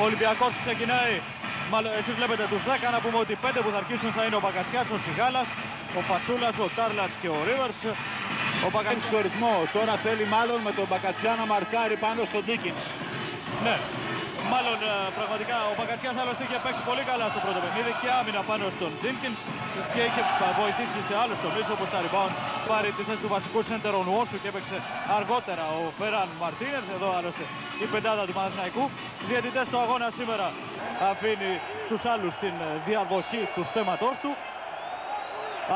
Ο Ολυμπιακός ξεκινάει, μάλλον εσείς βλέπετε τους 10, να πούμε ότι οι 5 που θα αρχίσουν θα είναι ο Μπακασιάς, ο Σιγάλας, ο Φασούλας, ο Τάρλατς και ο Ρίβερς. Ο Μπακασιάς στο ρυθμό, τώρα θέλει μάλλον με τον Μπακατσιά να μαρκάρει πάνω στον Ντίκινς. Ναι, Μάλλον ε, πραγματικά ο Μπακατσιάς άλλωστε είχε παίξει πολύ καλά στο πρώτο παιχνίδι και άμυνα πάνω στον Τζίνκινς και είχε βοηθήσει σε άλλους τομείς όπως τα rebound πάρει τη θέση του βασικού σέντερ Νουόσου και έπαιξε αργότερα ο Φεράν Μαρτίνες εδώ άλλωστε η πεντάδα του Παναθηναϊκού. Διαιτητές στο αγώνα σήμερα αφήνει στους άλλους την ε, διαδοχή του στέματός του.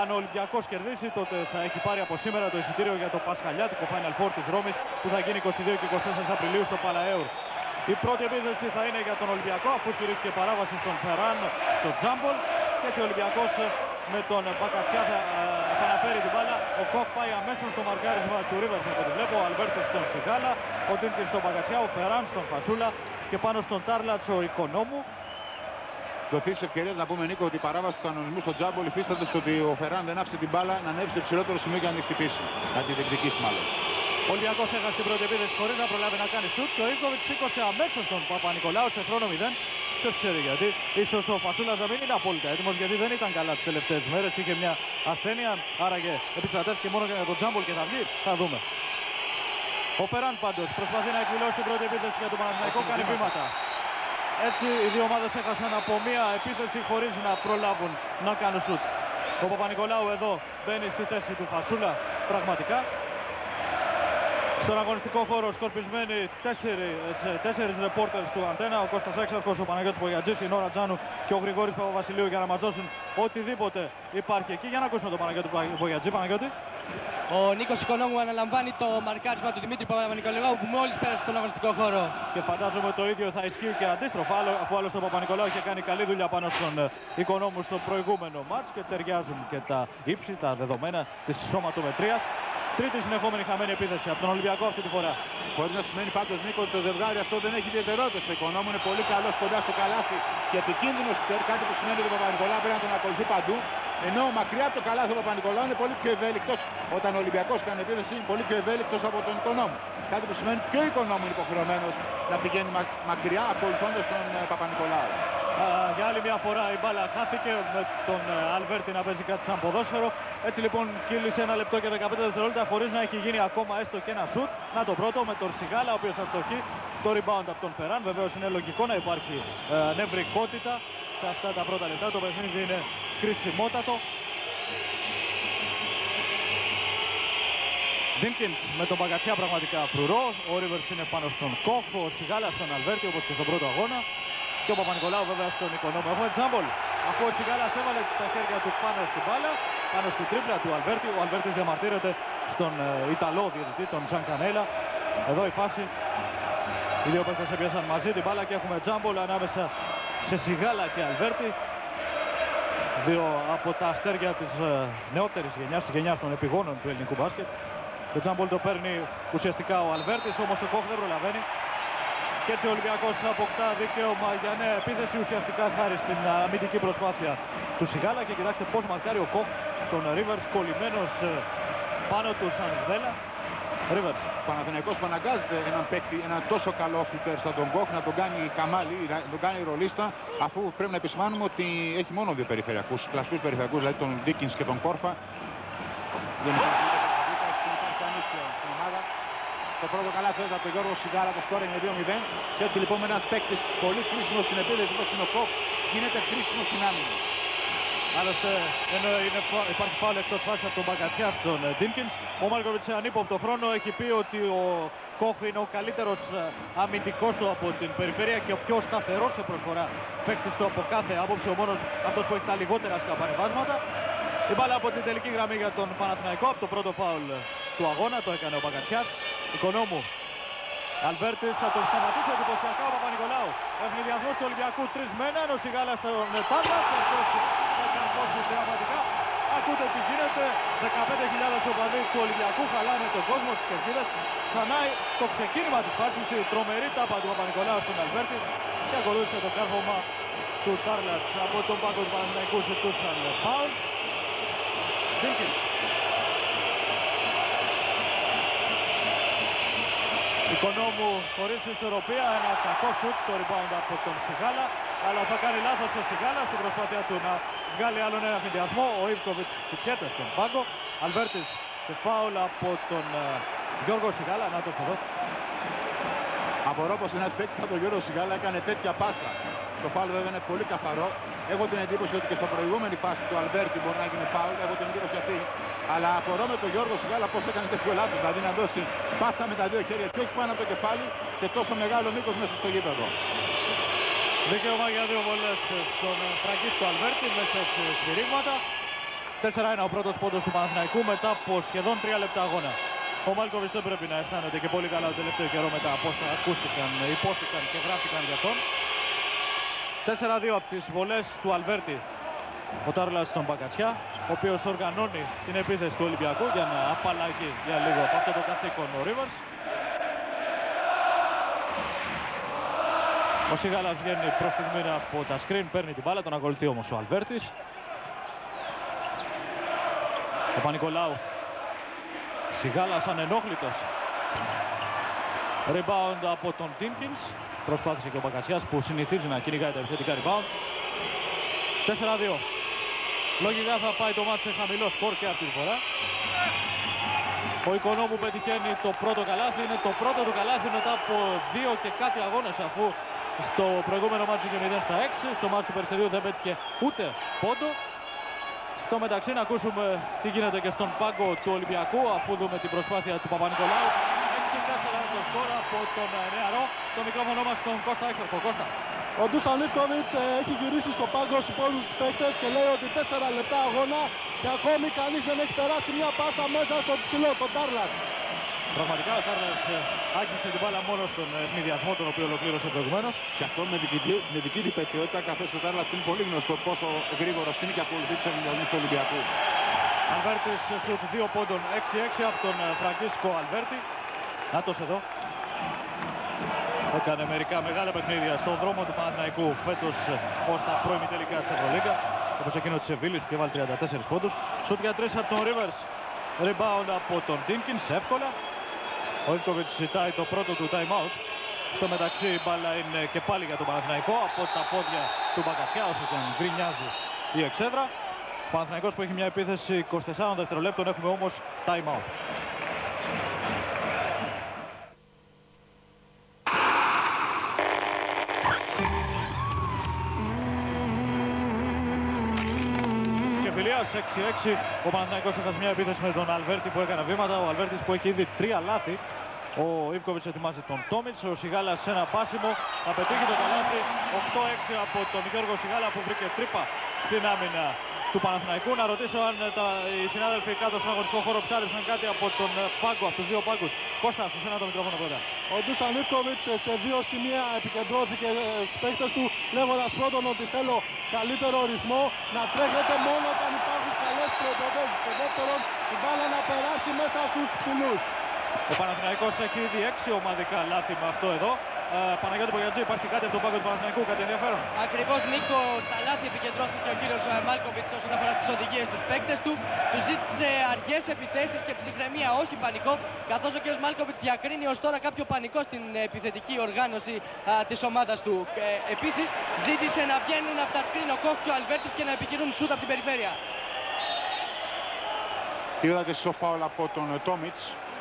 Αν ο Ολυμπιακός κερδίσει τότε θα έχει πάρει από σήμερα το εισιτήριο για το Πασχαλιάτικο Final Four της Ρώμης που θα γίνει 22 και 24 Απριλίου στο Παλαέουρ. Η πρώτη επίθεση θα είναι για τον Ολυμπιακό αφού στηρίχθηκε παράβαση στον Φεράν στο Τζάμπολ και έτσι ο Ολυμπιακός με τον Μπακατσιά θα επαναφέρει την μπάλα. Ο Κοχ πάει αμέσως στο μαρκάρισμα του Ρίβερς από ό,τι βλέπω. Ο Αλβέρτης στον Σιγάλα, ο Ντίνκινς στον Μπακατσιά, ο Φεράν στον Φασούλα και πάνω στον Τάρλατς ο Οικονόμου. Δοθείσης ευκαιρίας να πούμε Νίκο ότι η παράβαση του κανονισμού στο τζάμπολ υφίσταται στο ότι ο Φεράν δεν άφησε την μπάλα να ανέβει στο υψηλότερο σημείο για να την χτυπήσει. Να την διεκδικήσει μάλλον. Ο Ολυμπιακός έχασε την πρώτη επίθεση χωρίς να προλάβει να κάνει σουτ και ο Ίβκοβιτς σήκωσε αμέσως τον Παπανικολάου σε χρόνο 0. Ποιος ξέρει γιατί. Ίσως ο Φασούλας να μην είναι απόλυτα έτοιμος γιατί δεν ήταν καλά τις τελευταίες μέρες. Είχε μια ασθένεια, άραγε επιστρατεύτηκε μόνο για τον Τζάμπολ και θα βγει. Θα δούμε. Ο Φεράν πάντως προσπαθεί να εκδηλώσει την πρώτη επίθεση για τον Παναθηναϊκό, κάνει βήματα. Έτσι οι δύο ομάδες έχασαν από μία επίθεση χωρίς να προλάβουν να κάνουν σουτ. Ο Παπα-Νικολάου εδώ μπαίνει στη θέση του Φασούλα πραγματικά στον αγωνιστικό χώρο σκορπισμένοι τέσσερις, τέσσερις ρεπόρτερς του Αντένα, ο Κώστας Έξαρχος, ο Παναγιώτης Μπογιατζής, η Νόρα Τζάνου και ο Γρηγόρης Παπαβασιλείου για να μας δώσουν οτιδήποτε υπάρχει εκεί. Για να ακούσουμε τον Παναγιώτη Μπογιατζή. Παναγιώτη. Ο Νίκος Οικονόμου αναλαμβάνει το μαρκάρισμα του Δημήτρη Παπα-Νικολαίου που μόλις πέρασε στον αγωνιστικό χώρο. Και φαντάζομαι το ίδιο θα ισχύει και αντίστροφα, αφού άλλο τον Παπα-Νικολάου είχε κάνει καλή δουλειά πάνω στον ε, Οικονόμου στο προηγούμενο μάτς και ταιριάζουν και τα ύψη, τα δεδομένα της σωματομετρίας. Τρίτη συνεχόμενη χαμένη επίθεση από τον Ολυμπιακό αυτή τη φορά. Χωρί να σημαίνει πάντως Νίκος ότι το ζευγάρι αυτό δεν έχει ιδιαιτερότητες. Ο Οικονόμου είναι πολύ καλός κοντά στο καλάθι και επικίνδυνος σουτέρ. Κάτι που σημαίνει ότι ο Παπα-Νικολά πρέπει να τον ακολουθεί παντού. Ενώ μακριά από το καλάθι ο Παπα-Νικολά είναι πολύ πιο ευέλικτος όταν ο Ολυμπιακός κάνει επίθεση, είναι πολύ πιο ευέλικτος από τον Οικονόμου. Κάτι που σημαίνει και ο Οικονόμου είναι υποχρεωμένος να πηγαίνει μακριά ακολουθώντας τον ε, Παπα-Νικολάου για άλλη μια φορά η μπάλα χάθηκε με τον ε, Αλβέρτη να παίζει κάτι σαν ποδόσφαιρο. Έτσι λοιπόν κύλησε ένα λεπτό και 15 δευτερόλεπτα χωρίς να έχει γίνει ακόμα έστω και ένα σουτ. Να το πρώτο με τον Σιγάλα ο οποίος αστοχεί το rebound από τον Φεράν. Βεβαίως είναι λογικό να υπάρχει ε, νευρικότητα σε αυτά τα πρώτα λεπτά. Το παιχνίδι είναι κρίσιμότατο. Δίνκινς με τον Παγκασιά πραγματικά φρουρό. Ο Ρίβερς είναι πάνω στον Κόχο, ο Σιγάλα στον Αλβέρτη όπως και στον πρώτο αγώνα και ο Παπα-Νικολάου βέβαια στον Οικονόμο. Έχουμε τζάμπολ. Αφού ο Σιγάλας έβαλε τα χέρια του πάνω στην μπάλα, πάνω στην τρίπλα του Αλβέρτη. Ο Αλβέρτης διαμαρτύρεται στον ε, Ιταλό διαιτητή, τον Τζαν Κανέλα. Εδώ η φάση. Οι δύο παίκτες έπιασαν μαζί την μπάλα και έχουμε τζάμπολ ανάμεσα σε Σιγάλα και Αλβέρτη. Δύο από τα αστέρια της ε, νεότερης γενιάς, της γενιάς των επιγόνων του ελληνικού μπάσκετ. Το τζάμπολ το παίρνει ουσιαστικά ο Αλβέρτης, όμως ο Κόχ δεν προλαβαίνει. Και έτσι ο Ολυμπιακός αποκτά δικαίωμα για νέα επίθεση ουσιαστικά χάρη στην αμυντική προσπάθεια του Σιγάλα και κοιτάξτε πώς μαρκάρει ο Κοχ τον Ρίβερς κολλημένος ε, πάνω του σαν βδέλλα. Ρίβερς. Ο Παναθηναϊκός αναγκάζεται έναν παίκτη, έναν τόσο καλό σουτέρ σαν τον Κοχ να τον κάνει χαμάλη, να τον κάνει ρολίστα αφού πρέπει να επισημάνουμε ότι έχει μόνο δύο περιφερειακούς, κλασικούς περιφερειακούς, δηλαδή τον Ντίνκινς και τον Κόρφα. Δεν το πρώτο καλά θέτω από τον Γιώργο Σιγάρα, το σκόρ είναι 2-0. Και έτσι λοιπόν ένας παίκτης πολύ χρήσιμος στην επίδεση όπως είναι ο Κόκ, γίνεται χρήσιμος στην άμυνα. Άλλωστε, ενώ είναι, υπάρχει πάλι εκτός φάσης από τον Μπαγκασιάς στον Ντίνκινς, ο Μάρκοβιτς σε ανύποπτο χρόνο έχει πει ότι ο Κόχ είναι ο καλύτερος ε, αμυντικός του από την περιφέρεια και ο πιο σταθερός σε προσφορά παίκτης του από κάθε άποψη, ο μόνος αυτός που έχει τα λιγότερα σκαπανεβάσματα. Η μπάλα από την τελική γραμμή για τον Παναθηναϊκό από το πρώτο φάουλ του αγώνα, το έκανε ο Μπαγκασιάς. Οικονόμου. Αλβέρτης θα τον σταματήσει εντυπωσιακά ο Παπα-Νικολάου. Ευνηδιασμός του Ολυμπιακού τρεις με έναν. Ο Σιγάλας στον Τάρλας. Αυτός θα καρφώσει θεαματικά. Ακούτε τι γίνεται. 15.000 οπαδοί του Ολυμπιακού χαλάνε τον κόσμο στις κερκίδες. Ξανά στο ξεκίνημα της φάσης η τρομερή τάπα του Παπα-Νικολάου στον Αλβέρτη. Και ακολούθησε το κάρφωμα του Τάρλας από τον πάγκο του Παναθηναϊκού ζητούσαν φάουλ. Οικονόμου χωρίς ισορροπία, ένα κακό σουτ, το rebound από τον Σιγάλα. Αλλά θα κάνει λάθος ο Σιγάλας στην προσπάθεια του να βγάλει άλλον ένα φινδιασμό. Ο Ιβκοβιτς κουτιέται στον πάγκο. Αλβέρτης και φάουλ από τον ε, Γιώργο Σιγάλα. Να το εδώ. Απορώ πως ένας παίκτης από τον Γιώργο Σιγάλα έκανε τέτοια πάσα. Το φάουλ βέβαια είναι πολύ καθαρό. Έχω την εντύπωση ότι και στο προηγούμενη φάση του Αλβέρτη μπορεί να γίνει φάουλ. Έχω την εντύπωση αυτή. Αλλά απορώ με τον Γιώργο Σιγάλα πως έκανε τέτοιο λάθος. Δηλαδή να δώσει πάσα με τα δύο χέρια και όχι πάνω από το κεφάλι σε τόσο μεγάλο μήκος μέσα στο γήπεδο. Δικαίωμα για δύο βολές στον Φραγκίσκο Αλβέρτη μέσα σε σφυρίγματα. 4-1 ο πρώτος πόντος του Παναθηναϊκού μετά από σχεδόν 3 λεπτά αγώνα. Ο Μάλκοβιτς δεν πρέπει να αισθάνεται και πολύ καλά το τελευταίο καιρό μετά από όσα ακούστηκαν, υπόθηκαν και γράφτηκαν για αυτόν. 4-2 από τις βολές του Αλβέρτη. Ο Τάρλας στον Μπακατσιά, ο οποίος οργανώνει την επίθεση του Ολυμπιακού για να απαλλαγεί για λίγο από αυτό το καθήκον ο Ρίβας. Ο Σιγάλας βγαίνει προς τη μοίρα από τα σκριν, παίρνει την μπάλα, τον ακολουθεί όμως ο Αλβέρτης. Ο Πανικολάου. Σιγάλας ανενόχλητος. Rebound από τον Τίνκινς. Προσπάθησε και ο Μπακασιάς που συνηθίζει να κυνηγάει τα επιθετικά rebound. 4-2. Λογικά θα πάει το μάτι σε χαμηλό σκορ και αυτή τη φορά. Ο Οικονόμου πετυχαίνει το πρώτο καλάθι. Είναι το πρώτο του καλάθι μετά από δύο και κάτι αγώνες αφού στο προηγούμενο μάτι είχε 0 στα 6. Στο μάτι του Περιστερίου δεν πέτυχε ούτε πόντο. Στο μεταξύ να ακούσουμε τι γίνεται και στον πάγκο του Ολυμπιακού αφού δούμε την προσπάθεια του Παπα-Νικολάου. 6-4 το σκορ από τον ε, νεαρό. Το μικρόφωνο μας στον Κώστα Έξαρχο. Κώστα. Ο Ντούσαν Ιβκοβιτς ε, έχει γυρίσει στο πάγκο στους υπόλοιπους παίκτες και λέει ότι 4 λεπτά αγώνα και ακόμη κανείς δεν έχει περάσει μια πάσα μέσα στο ψηλό, τον Τάρλατς. Πραγματικά ο Τάρλας ε, άγγιξε την μπάλα μόνο στον ευνηδιασμό τον οποίο ολοκλήρωσε προηγουμένως. Και αυτό με δική, του- με δική του πετιότητα καθώς ο Τάρλατς είναι πολύ γνωστό πόσο γρήγορος είναι και ακολουθεί τους εμβολιασμούς του Ολυμπιακού. Αλβέρτης ε, σουτ 2 πόντων 6-6 από τον ε, Φραγκίσκο Αλβέρτη. Νάτος εδώ. Έκανε μερικά μεγάλα παιχνίδια στον δρόμο του Παναθηναϊκού φέτος ε, ως τα πρώιμη τελικά της Ευρωλίγκα. Όπως εκείνο της Σεβίλης που είχε βάλει 34 πόντους. Σουτ για 3 από τον Rivers. Rebound από τον Τίνκινς εύκολα. Ο Ιβκοβιτς ζητάει το πρώτο του time out. Στο μεταξύ η μπάλα είναι και πάλι για τον Παναθηναϊκό από τα πόδια του Μπακασιά όσο και αν γκρινιάζει η εξέδρα. Ο Παναθηναϊκός που έχει μια επίθεση 24 δευτερολέπτων έχουμε όμως time out. 6-6. Ο Παναθηναϊκός έχασε μια επίθεση με τον Αλβέρτη που έκανε βήματα. Ο Αλβέρτης που έχει ήδη τρία λάθη. Ο Ιβκοβιτς ετοιμάζει τον Τόμιτς. Ο Σιγάλας σε ένα πάσιμο. Θα πετύχει το καλάθι. 8-6 από τον Γιώργο Σιγάλα που βρήκε τρύπα στην άμυνα του Παναθηναϊκού. Να ρωτήσω αν ε, τα, οι συνάδελφοι κάτω στον αγωνιστικό χώρο ψάριψαν κάτι από τον ε, πάγκο, από τους δύο πάγκους. Κώστα, σε σένα το μικρόφωνο πρώτα. Ο Ντούσαν Ιβκοβιτς ε, σε δύο σημεία επικεντρώθηκε ε, στους παίκτες του λέγοντας πρώτον ότι θέλω καλύτερο ρυθμό να τρέχετε μόνο όταν υπάρχουν καλές προϋποθέσεις και δεύτερον η μπάλα να περάσει μέσα στους ψηλούς. Ο Παναθηναϊκός έχει ήδη έξι ομαδικά λάθη με αυτό εδώ. Ε, Παναγιώτη Μπογιατζή, υπάρχει κάτι από τον πάγκο του Παναθηναϊκού, κάτι ενδιαφέρον; Ακριβώς Νίκο, στα λάθη επικεντρώθηκε ο κύριος ε, Μάλκοβιτς όσον αφορά στις οδηγίες τους παίκτες του. Του ζήτησε αργές επιθέσεις και ψυχραιμία, όχι πανικό, καθώς ο κύριος Μάλκοβιτς διακρίνει ως τώρα κάποιο πανικό στην επιθετική οργάνωση α, της ομάδας του. Ε, επίσης ζήτησε να βγαίνουν από τα σκριν ο Κόχ και ο Αλβέρτης και να επιχειρούν σούτ από την περιφέρεια. Είδατε στο φάουλ από τον ε, Τόμιτς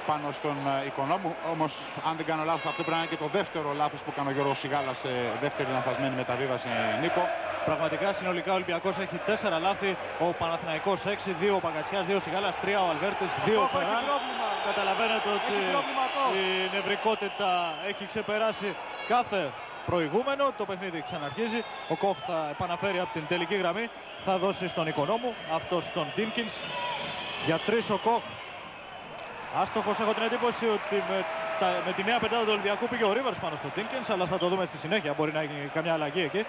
πάνω στον ε, Οικονόμου. Όμως, αν δεν κάνω λάθος, αυτό πρέπει να είναι και το δεύτερο λάθος που έκανε ο Γιώργος Σιγάλας σε δεύτερη λανθασμένη μεταβίβαση Νίκο. Πραγματικά συνολικά ο Ολυμπιακός έχει 4 λάθη, ο Παναθηναϊκός 6, 2 ο Παγκατσιάς, 2 ο Σιγάλας, 3 ο Αλβέρτης, 2 ο Φεράν. Καταλαβαίνετε ότι η νευρικότητα έχει ξεπεράσει κάθε προηγούμενο. Το παιχνίδι ξαναρχίζει. Ο Κόχ θα επαναφέρει από την τελική γραμμή. Θα δώσει στον Οικονόμου, αυτός στον Τίμκινς. Για 3 ο Κόχ. Άστοχος έχω την εντύπωση ότι με, τα, με τη νέα πεντάδα του Ολυμπιακού πήγε ο Ρίβερς πάνω στο Τίμκινς, αλλά θα το δούμε στη συνέχεια. Μπορεί να έχει καμιά αλλαγή εκεί.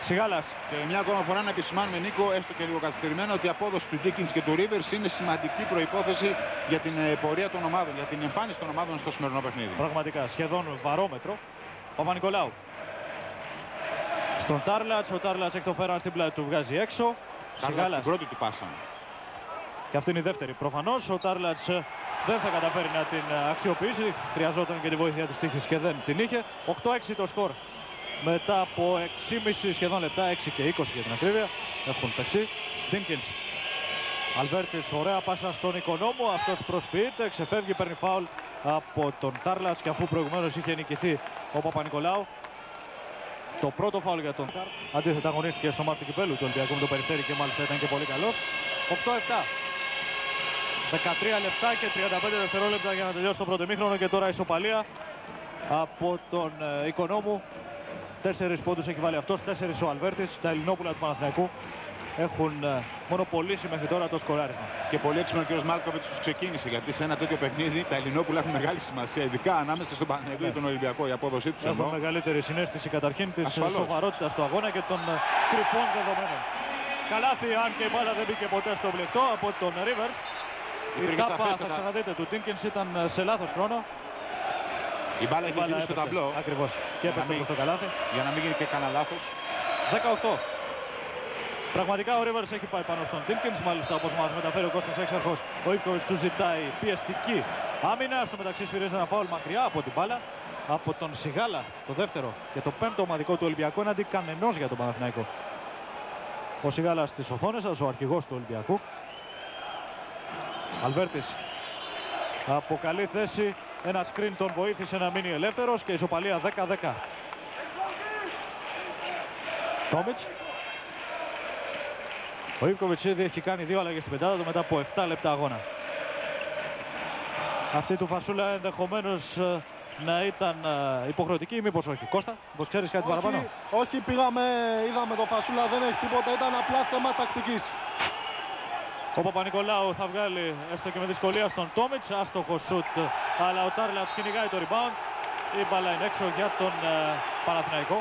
Σιγάλας Και μια ακόμα φορά να επισημάνουμε, Νίκο, έστω και λίγο καθυστερημένο, ότι η απόδοση του Dickens και του Rivers είναι σημαντική προϋπόθεση για την ε, πορεία των ομάδων, για την εμφάνιση των ομάδων στο σημερινό παιχνίδι. Πραγματικά σχεδόν βαρόμετρο. Παπα-Νικολάου. Στον Τάρλατς. Ο Τάρλατς εκ το φέραν στην πλάτη του βγάζει έξω. Καλά, Σιγάλας. την πρώτη του πάσα. Και αυτή είναι η δεύτερη. Προφανώς ο Τάρλατς ε, δεν θα καταφέρει να την ε, αξιοποιήσει. Χρειαζόταν και τη βοήθεια της τύχης και δεν την είχε. 8-6 το σκορ μετά από 6,5 σχεδόν λεπτά, 6 και 20 για την ακρίβεια, έχουν παιχτεί. Ντίνκινς, Αλβέρτης, ωραία πάσα στον Οικονόμο, αυτός προσποιείται, ξεφεύγει, παίρνει φάουλ από τον Τάρλατς και αφού προηγουμένως είχε νικηθεί ο Παπα-Νικολάου. Το πρώτο φάουλ για τον Τάρ. Αντίθετα αγωνίστηκε στο μάτι του Κυπέλου του Ολυμπιακού με το Περιστέρι και μάλιστα ήταν και πολύ καλός. 8-7. 13 λεπτά και 35 δευτερόλεπτα για να τελειώσει το πρώτο μήχρονο και τώρα ισοπαλία από τον ε, Οικονόμου. Τέσσερις πόντους έχει βάλει αυτός, τέσσερις ο Αλβέρτης. Τα Ελληνόπουλα του Παναθηναϊκού έχουν ε, μονοπολίσει μέχρι τώρα το σκοράρισμα. Και πολύ έξυπνο ο κ. Μάλκοβιτς του ξεκίνησε γιατί σε ένα τέτοιο παιχνίδι τα Ελληνόπουλα έχουν μεγάλη σημασία. Ειδικά ανάμεσα στον Παναγιώτο και τον Ολυμπιακό. Η απόδοσή τους Έχουν εδώ. μεγαλύτερη συνέστηση καταρχήν της Ασφαλώς. σοβαρότητας του αγώνα και των ε, κρυφών δεδομένων. Καλάθι, αν και η μπάλα δεν μπήκε ποτέ στο μπλεκτό από τον Rivers. Η Υπήρχε τάπα, θα σαφέστατα- ξαναδείτε, του Τίνκινς ήταν ε, σε λάθος χρόνο. Η μπάλα έχει γυρίσει στο ταμπλό Ακριβώς. Και έπεφτε μην- προς το καλάθι. για να μην γίνει και κανένα λάθος. 18. Πραγματικά ο Rivers έχει πάει πάνω στον Τίνκινς, μάλιστα όπως μας μεταφέρει ο Κώστας Έξαρχος. Ο Ιβκοβιτς του ζητάει πιεστική άμυνα. Στο μεταξύ σφυρίζει ένα φάουλ μακριά από την μπάλα. Από τον Σιγάλα το δεύτερο και το πέμπτο ομαδικό του Ολυμπιακού έναντι κανενός για τον Παναθηναϊκό. Ο Σιγάλας στις οθόνες σας, ο αρχηγός του Ολυμπιακού. Αλβέρτης από καλή θέση. Ένα σκριν τον βοήθησε να μείνει ελεύθερος και ισοπαλία 10-10. Τόμιτς. Ο Ιβκοβιτς ήδη έχει κάνει δύο αλλαγές στην πεντάδα του μετά από 7 λεπτά αγώνα. Αυτή του Φασούλα ενδεχομένως ε, να ήταν ε, υποχρεωτική ή μήπως όχι. Κώστα, πως ξέρεις κάτι παραπάνω; Όχι, όχι, πήγαμε, είδαμε το Φασούλα, δεν έχει τίποτα, ήταν απλά θέμα τακτικής. Ο Παπα-Νικολάου θα βγάλει έστω και με δυσκολία στον Τόμιτς. Άστοχο σουτ, αλλά ο Τάρλατς κυνηγάει το rebound. Η μπάλα είναι έξω για τον ε, Παναθηναϊκό.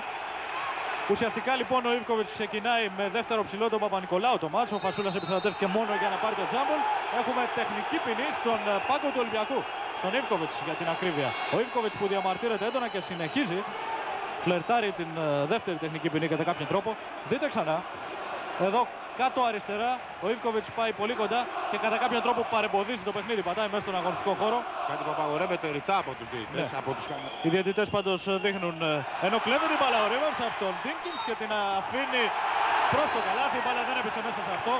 Ουσιαστικά λοιπόν ο Ιβκοβιτς ξεκινάει με δεύτερο ψηλό τον Παπα-Νικολάου το μάτσο. Ο Φασούλας επιστρατεύτηκε μόνο για να πάρει το τζάμπολ. Έχουμε τεχνική ποινή στον ε, πάγκο του Ολυμπιακού. Στον Ιβκοβιτς για την ακρίβεια. Ο Ιβκοβιτς που διαμαρτύρεται έντονα και συνεχίζει. Φλερτάρει την ε, δεύτερη τεχνική ποινή κατά κάποιον τρόπο. Δείτε ξανά. Εδώ κάτω αριστερά ο Ιβκοβιτς πάει πολύ κοντά και κατά κάποιον τρόπο παρεμποδίζει το παιχνίδι. Πατάει μέσα στον αγωνιστικό χώρο. Κάτι που απαγορεύεται ρητά από τους διαιτητές. Ναι. Από τους... κανα- Οι διαιτητές πάντως δείχνουν ε, ενώ κλέβει την μπάλα ο Rivers από τον Τίνκινς και την αφήνει προς το καλάθι. Η μπάλα δεν έπεσε μέσα σε αυτό.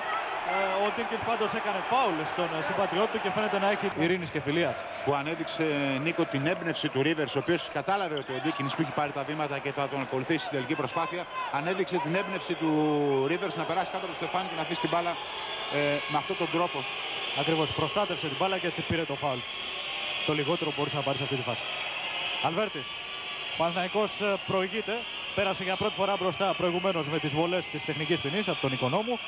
Ε, Ο Τίνκινς πάντως έκανε φάουλ στον ε, συμπατριώτη του και φαίνεται να έχει ειρήνης και φιλίας. που ανέδειξε Νίκο την έμπνευση του Ρίβερς, ο οποίος κατάλαβε ότι ο Ντίκινς που έχει πάρει τα βήματα και θα τον ακολουθήσει στην τελική προσπάθεια, ανέδειξε την έμπνευση του Ρίβερς να περάσει κάτω από το στεφάνι και να αφήσει την μπάλα ε, με αυτόν τον τρόπο. Ακριβώς προστάτευσε την μπάλα και έτσι πήρε το φάουλ. Το λιγότερο που μπορούσε να πάρει σε αυτή τη φάση. Αλβέρτης. Παναθηναϊκός ε, προηγείται. Πέρασε για πρώτη φορά μπροστά προηγουμένως με τις βολές της τεχνικής ποινής από τον Οικονόμου.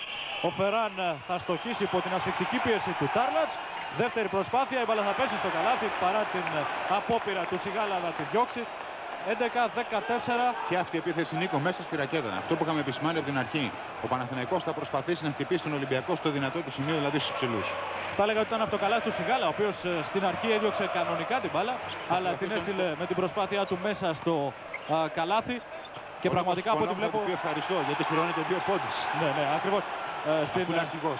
Ο Φεράν ε, θα στοχίσει υπό την ασφικτική πίεση του Τάρλατς. Δεύτερη προσπάθεια, η μπάλα θα πέσει στο καλάθι παρά την ε, απόπειρα του Σιγάλα να την διώξει. 11-14. Και αυτή η επίθεση Νίκο μέσα στη ρακέτα. Αυτό που είχαμε επισημάνει από την αρχή. Ο Παναθηναϊκός θα προσπαθήσει να χτυπήσει τον Ολυμπιακό στο δυνατό του σημείο, δηλαδή στους ψηλούς. Θα έλεγα ότι ήταν αυτό το καλάθι του Σιγάλα, ο οποίος ε, στην αρχή έδιωξε κανονικά την μπάλα, αλλά την έστειλε με την προσπάθειά του μέσα στο α, καλάθι. Και Όλοι πραγματικά μας από ό,τι συμφωνούμε, βλέπω. θα του πει ευχαριστώ γιατί χρεώνεται δύο πόντους. Ναι, ναι, ακριβώς. Ε, στην, Που είναι αρχηγός.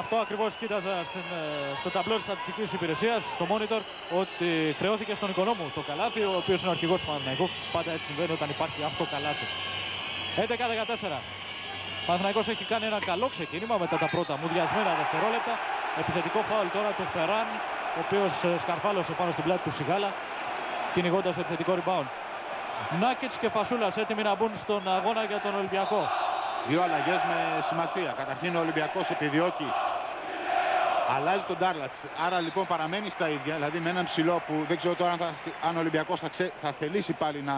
αυτό ακριβώς κοίταζα στην, ε, στο ταμπλό της στατιστικής υπηρεσίας, στο monitor, ότι χρεώθηκε στον οικονόμου το καλάθι, ο οποίος είναι ο αρχηγός του Παναθηναϊκού. Πάντα έτσι συμβαίνει όταν υπάρχει αυτό καλάθι. 11-14. Παναθηναϊκός έχει κάνει ένα καλό ξεκίνημα μετά τα πρώτα μουδιασμένα δευτερόλεπτα. Επιθετικό φάουλ τώρα του Φεράν, ο οποίος ε, σκαρφάλωσε πάνω στην πλάτη του Σιγάλα, κυνηγώντας το επιθετικό rebound. Νάκητς και Φασούλας έτοιμοι να μπουν στον αγώνα για τον Ολυμπιακό. Δύο αλλαγές με σημασία. Καταρχήν ο Ολυμπιακός επιδιώκει Αλλάζει τον Ντάρλατ. Άρα λοιπόν παραμένει στα ίδια. Δηλαδή με έναν ψηλό που δεν ξέρω τώρα αν, θα, αν ο Ολυμπιακός θα, ξε- θα θελήσει πάλι να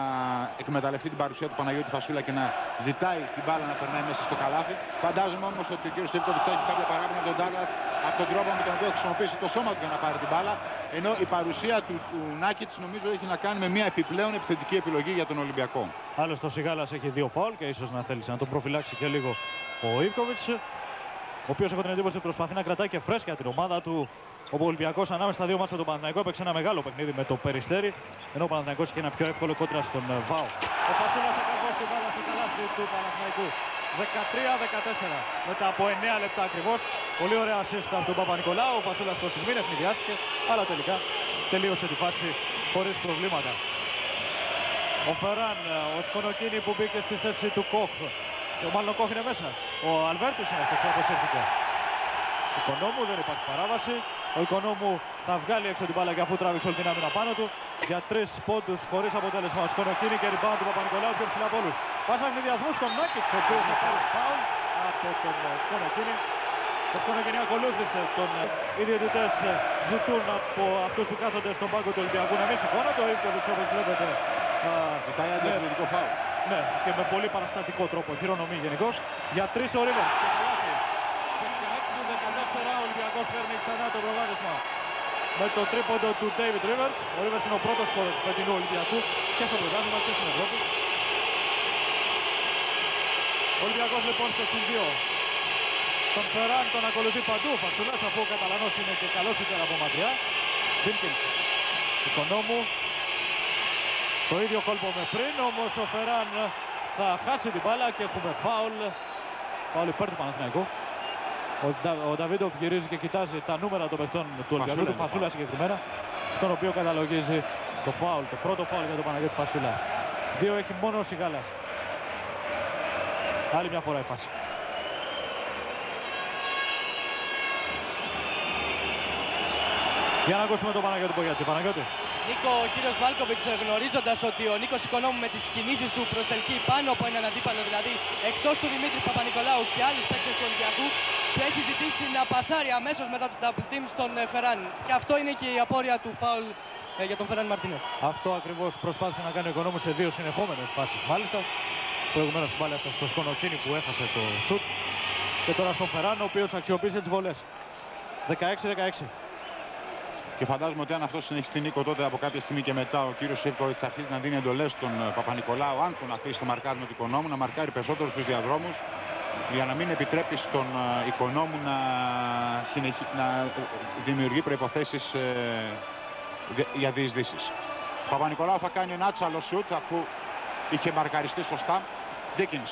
εκμεταλλευτεί την παρουσία του Παναγιώτη Φασούλα και να ζητάει την μπάλα να περνάει μέσα στο καλάθι. Φαντάζομαι όμως ότι ο κ. Στίβκοβιτ θα έχει κάποια παράπονα με τον Ντάρλατ από τον τρόπο με τον οποίο χρησιμοποιήσει το σώμα του για να πάρει την μπάλα. Ενώ η παρουσία του, του Νάκητς νομίζω έχει να κάνει με μια επιπλέον επιθετική επιλογή για τον Ολυμπιακό. Άλλωστε ο Σιγάλας έχει δύο φάουλ και ίσως να θέλει να τον προφυλάξει και λίγο ο Ιβκοβιτς. Ο οποίος έχω την εντύπωση ότι προσπαθεί να κρατάει και φρέσκια την ομάδα του. Ο Ολυμπιακός ανάμεσα στα δύο μάτια με τον Παναθηναϊκό έπαιξε ένα μεγάλο παιχνίδι με το Περιστέρι. Ενώ ο Παναθηναϊκός είχε ένα πιο εύκολο κόντρα στον ε, Βάο. Ο Φασούλας θα καρπώσει την μπάλα στο καλάθι του Παναθηναϊκού. 13-14 μετά από 9 λεπτά ακριβώς. Πολύ ωραία assist από τον Παπα-Νικολάου. Ο Φασούλας προς στιγμή ευνηδιάστηκε, αλλά τελικά τελείωσε τη φάση χωρίς προβλήματα. Ο Φεράν, ο Σκονοκίνη που μπήκε στη θέση του Κοχ. Ο μάλλον ο Κοχ είναι μέσα. Ο Αλβέρτης είναι αυτός που αποσύρθηκε. Οικονόμου, δεν υπάρχει παράβαση. Ο Οικονόμου θα βγάλει έξω την μπάλα και αφού τράβηξε όλη την άμυνα πάνω του. Για τρεις πόντους χωρίς αποτέλεσμα. Ο Σκονοκίνη και ριμπάουν του Παπα-Νικολάου πιο ψηλά από όλου. Πάσα ευνηδιασμούς στον Νάκης, ο οποίος θα πάρει φάουλ από τον Σκονοκίνη. Ο Σκονοκίνη ακολούθησε τον. Οι διαιτητές ζητούν από αυτούς που κάθονται στον πάγκο του Ολυμπιακού να μην σηκώνονται. Ο Ιβκοβιτ όπως βλέπετε. Ζητάει αντιαθλητικό φάουλ. Ναι, και με πολύ παραστατικό τρόπο. Χειρονομεί γενικώς. Για τρεις ο Ρίβερς. 16-14 ο Ολυμπιακός παίρνει ξανά το προβάδισμα με το τρίποντο του David Rivers. Ο Rivers είναι ο πρώτος σκόρερ του φετινού Ολυμπιακού και στο πρωτάθλημα και στην Ευρώπη. Ο Ολυμπιακός λοιπόν στο συν 2. Τον Φεράν τον ακολουθεί παντού. Ο Φασουλάς αφού ο Καταλανός είναι και καλός είτε από μακριά. Βίλκινς, Οικονόμου. Το ίδιο κόλπο με πριν, όμως ο Φεράν θα χάσει την μπάλα και έχουμε φάουλ. Φάουλ υπέρ του Παναθηναϊκού. Ο, Ντα, ο Νταβίντοφ γυρίζει και κοιτάζει τα νούμερα των παιχτών του Ολυμπιακού, του Φασούλα συγκεκριμένα, στον οποίο καταλογίζει το φάουλ, το πρώτο φάουλ για τον Παναγιώτη Φασούλα. Δύο έχει μόνο ο Σιγάλας. Άλλη μια φορά η φάση. Για να ακούσουμε τον Παναγιώτη Πογιάτση. Παναγιώτη. Νίκο, ο κύριος Μάλκοβιτς γνωρίζοντας ότι ο Νίκος Οικονόμου με τις κινήσεις του προσελκύει πάνω από έναν αντίπαλο, δηλαδή εκτός του Δημήτρη Παπα-Νικολάου και άλλοι παίκτες του Ολυμπιακού, και έχει ζητήσει να πασάρει αμέσως μετά το double team στον ε, Φεράν. Και αυτό είναι και η απόρρια του φάουλ ε, για τον Φεράν Μαρτίνez. Αυτό ακριβώς προσπάθησε να κάνει ο Οικονόμου σε δύο συνεχόμενες φάσεις μάλιστα. Προηγουμένως η μπάλα έφτασε στο Σκονοκίνη που έχασε το σουτ. Και τώρα στον Φεράν ο οποίος αξιοποίησε τις βολές. 16-16. Και φαντάζομαι ότι αν αυτό συνεχιστεί Νίκο, τότε από κάποια στιγμή και μετά ο κύριος Σίβκοβιτ αρχίζει να δίνει εντολές στον ε, Παπα-Νικολάου, αν τον αφήσει το μαρκάρισμα του οικονόμου, να μαρκάρει περισσότερο στους διαδρόμους για να μην επιτρέπεις στον ε, οικονόμου να, συνεχί... να ε, δημιουργεί προποθέσει για διεισδύσεις. Ο Παπα-Νικολάου θα κάνει ένα άτσαλο σουτ αφού είχε μαρκαριστεί σωστά. Ντίκινς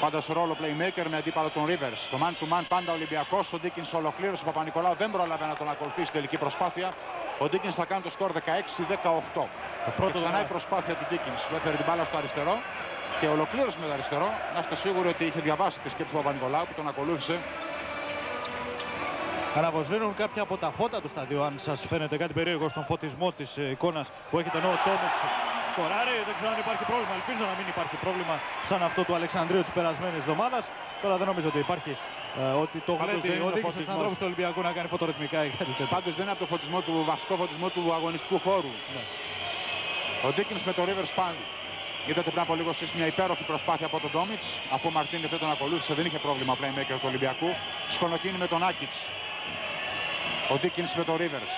Πάντα σε ρόλο playmaker με αντίπαλο τον Rivers. Το man to man πάντα Ολυμπιακός. Ο Ντίκιν ολοκλήρωσε. Ο Παπα-Νικολάου δεν πρόλαβε να τον ακολουθήσει στην τελική προσπάθεια. Ο Ντίκιν θα κάνει το σκορ 16-18. Το πρώτο ξανά η προσπάθεια του Ντίκιν. Έφερε την μπάλα στο αριστερό και ολοκλήρωσε με το αριστερό. Να είστε σίγουροι ότι είχε διαβάσει τη σκέψη του Παπα-Νικολάου που τον ακολούθησε. Αναβοσβήνουν κάποια από τα φώτα του σταδίου, αν σας φαίνεται κάτι περίεργο στον φωτισμό της ε, εικόνας που έχετε ενώ ο Τόμιτ σκοράρει. Δεν ξέρω αν υπάρχει πρόβλημα. Ελπίζω να μην υπάρχει πρόβλημα σαν αυτό του Αλεξανδρίου της περασμένης εβδομάδας. Τώρα δεν νομίζω ότι υπάρχει ε, ότι το γλέντι οδήγησε του ανθρώπους του Ολυμπιακού να κάνει φωτορυθμικά ή κάτι τέτοιο. Πάντως δεν είναι από το φωτισμό του βασικό φωτισμό του αγωνιστικού χώρου. Ναι. Ο Ντίκινς με το River Span. Είδατε πριν από λίγο εσείς μια υπέροχη προσπάθεια από τον Ντόμιτς. Αφού ο Μαρτίνε δεν τον ακολούθησε, δεν είχε πρόβλημα playmaker του Ολυμπιακού. Σκονοκίνη με τον Άκητς. Ο Ντίκιν με το Rivers.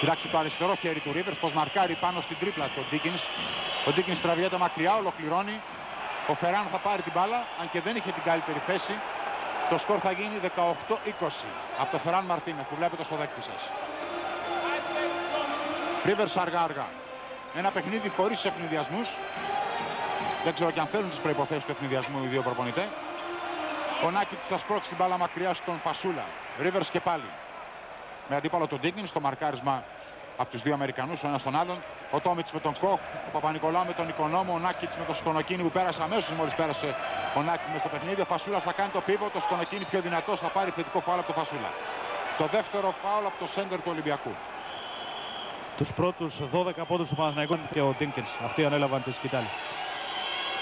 Κοιτάξτε το αριστερό χέρι του Ρίβερς πως μαρκάρει πάνω στην τρίπλα του Ντίκινς. Ο Ντίκινς τραβιέται μακριά, ολοκληρώνει. Ο Φεράν θα πάρει την μπάλα, αν και δεν είχε την καλύτερη θέση. Το σκορ θα γίνει 18-20 από το Φεράν Μαρτίνε που βλέπετε στο δέκτη σας. Ρίβερς αργά-αργά. Ένα παιχνίδι χωρίς ευνηδιασμούς. Δεν ξέρω και αν θέλουν τις προϋποθέσεις του ευνηδιασμού οι δύο προπονητές. Ο Νάκης θα σπρώξει την μπάλα μακριά στον Φασούλα. Ρίβερς και πάλι με αντίπαλο τον Ντίγκιν στο μαρκάρισμα από τους δύο Αμερικανούς, ο ένας τον άλλον. Ο Τόμιτς με τον Κοχ, ο Παπα-Νικολάου με τον Οικονόμο, ο Νάκητ με τον Σκονοκίνη που πέρασε αμέσως μόλις πέρασε ο Νάκητ μες στο παιχνίδι. Ο Φασούλας θα κάνει το πίβο, το Σκονοκίνη πιο δυνατό θα πάρει θετικό φάουλ από το Φασούλα. Το δεύτερο φάουλ από το σέντερ του Ολυμπιακού. Τους πρώτους 12 πόντους του Παναθηναϊκού και ο Ντίνκενς. Αυτοί ανέλαβαν τη σκητάλη.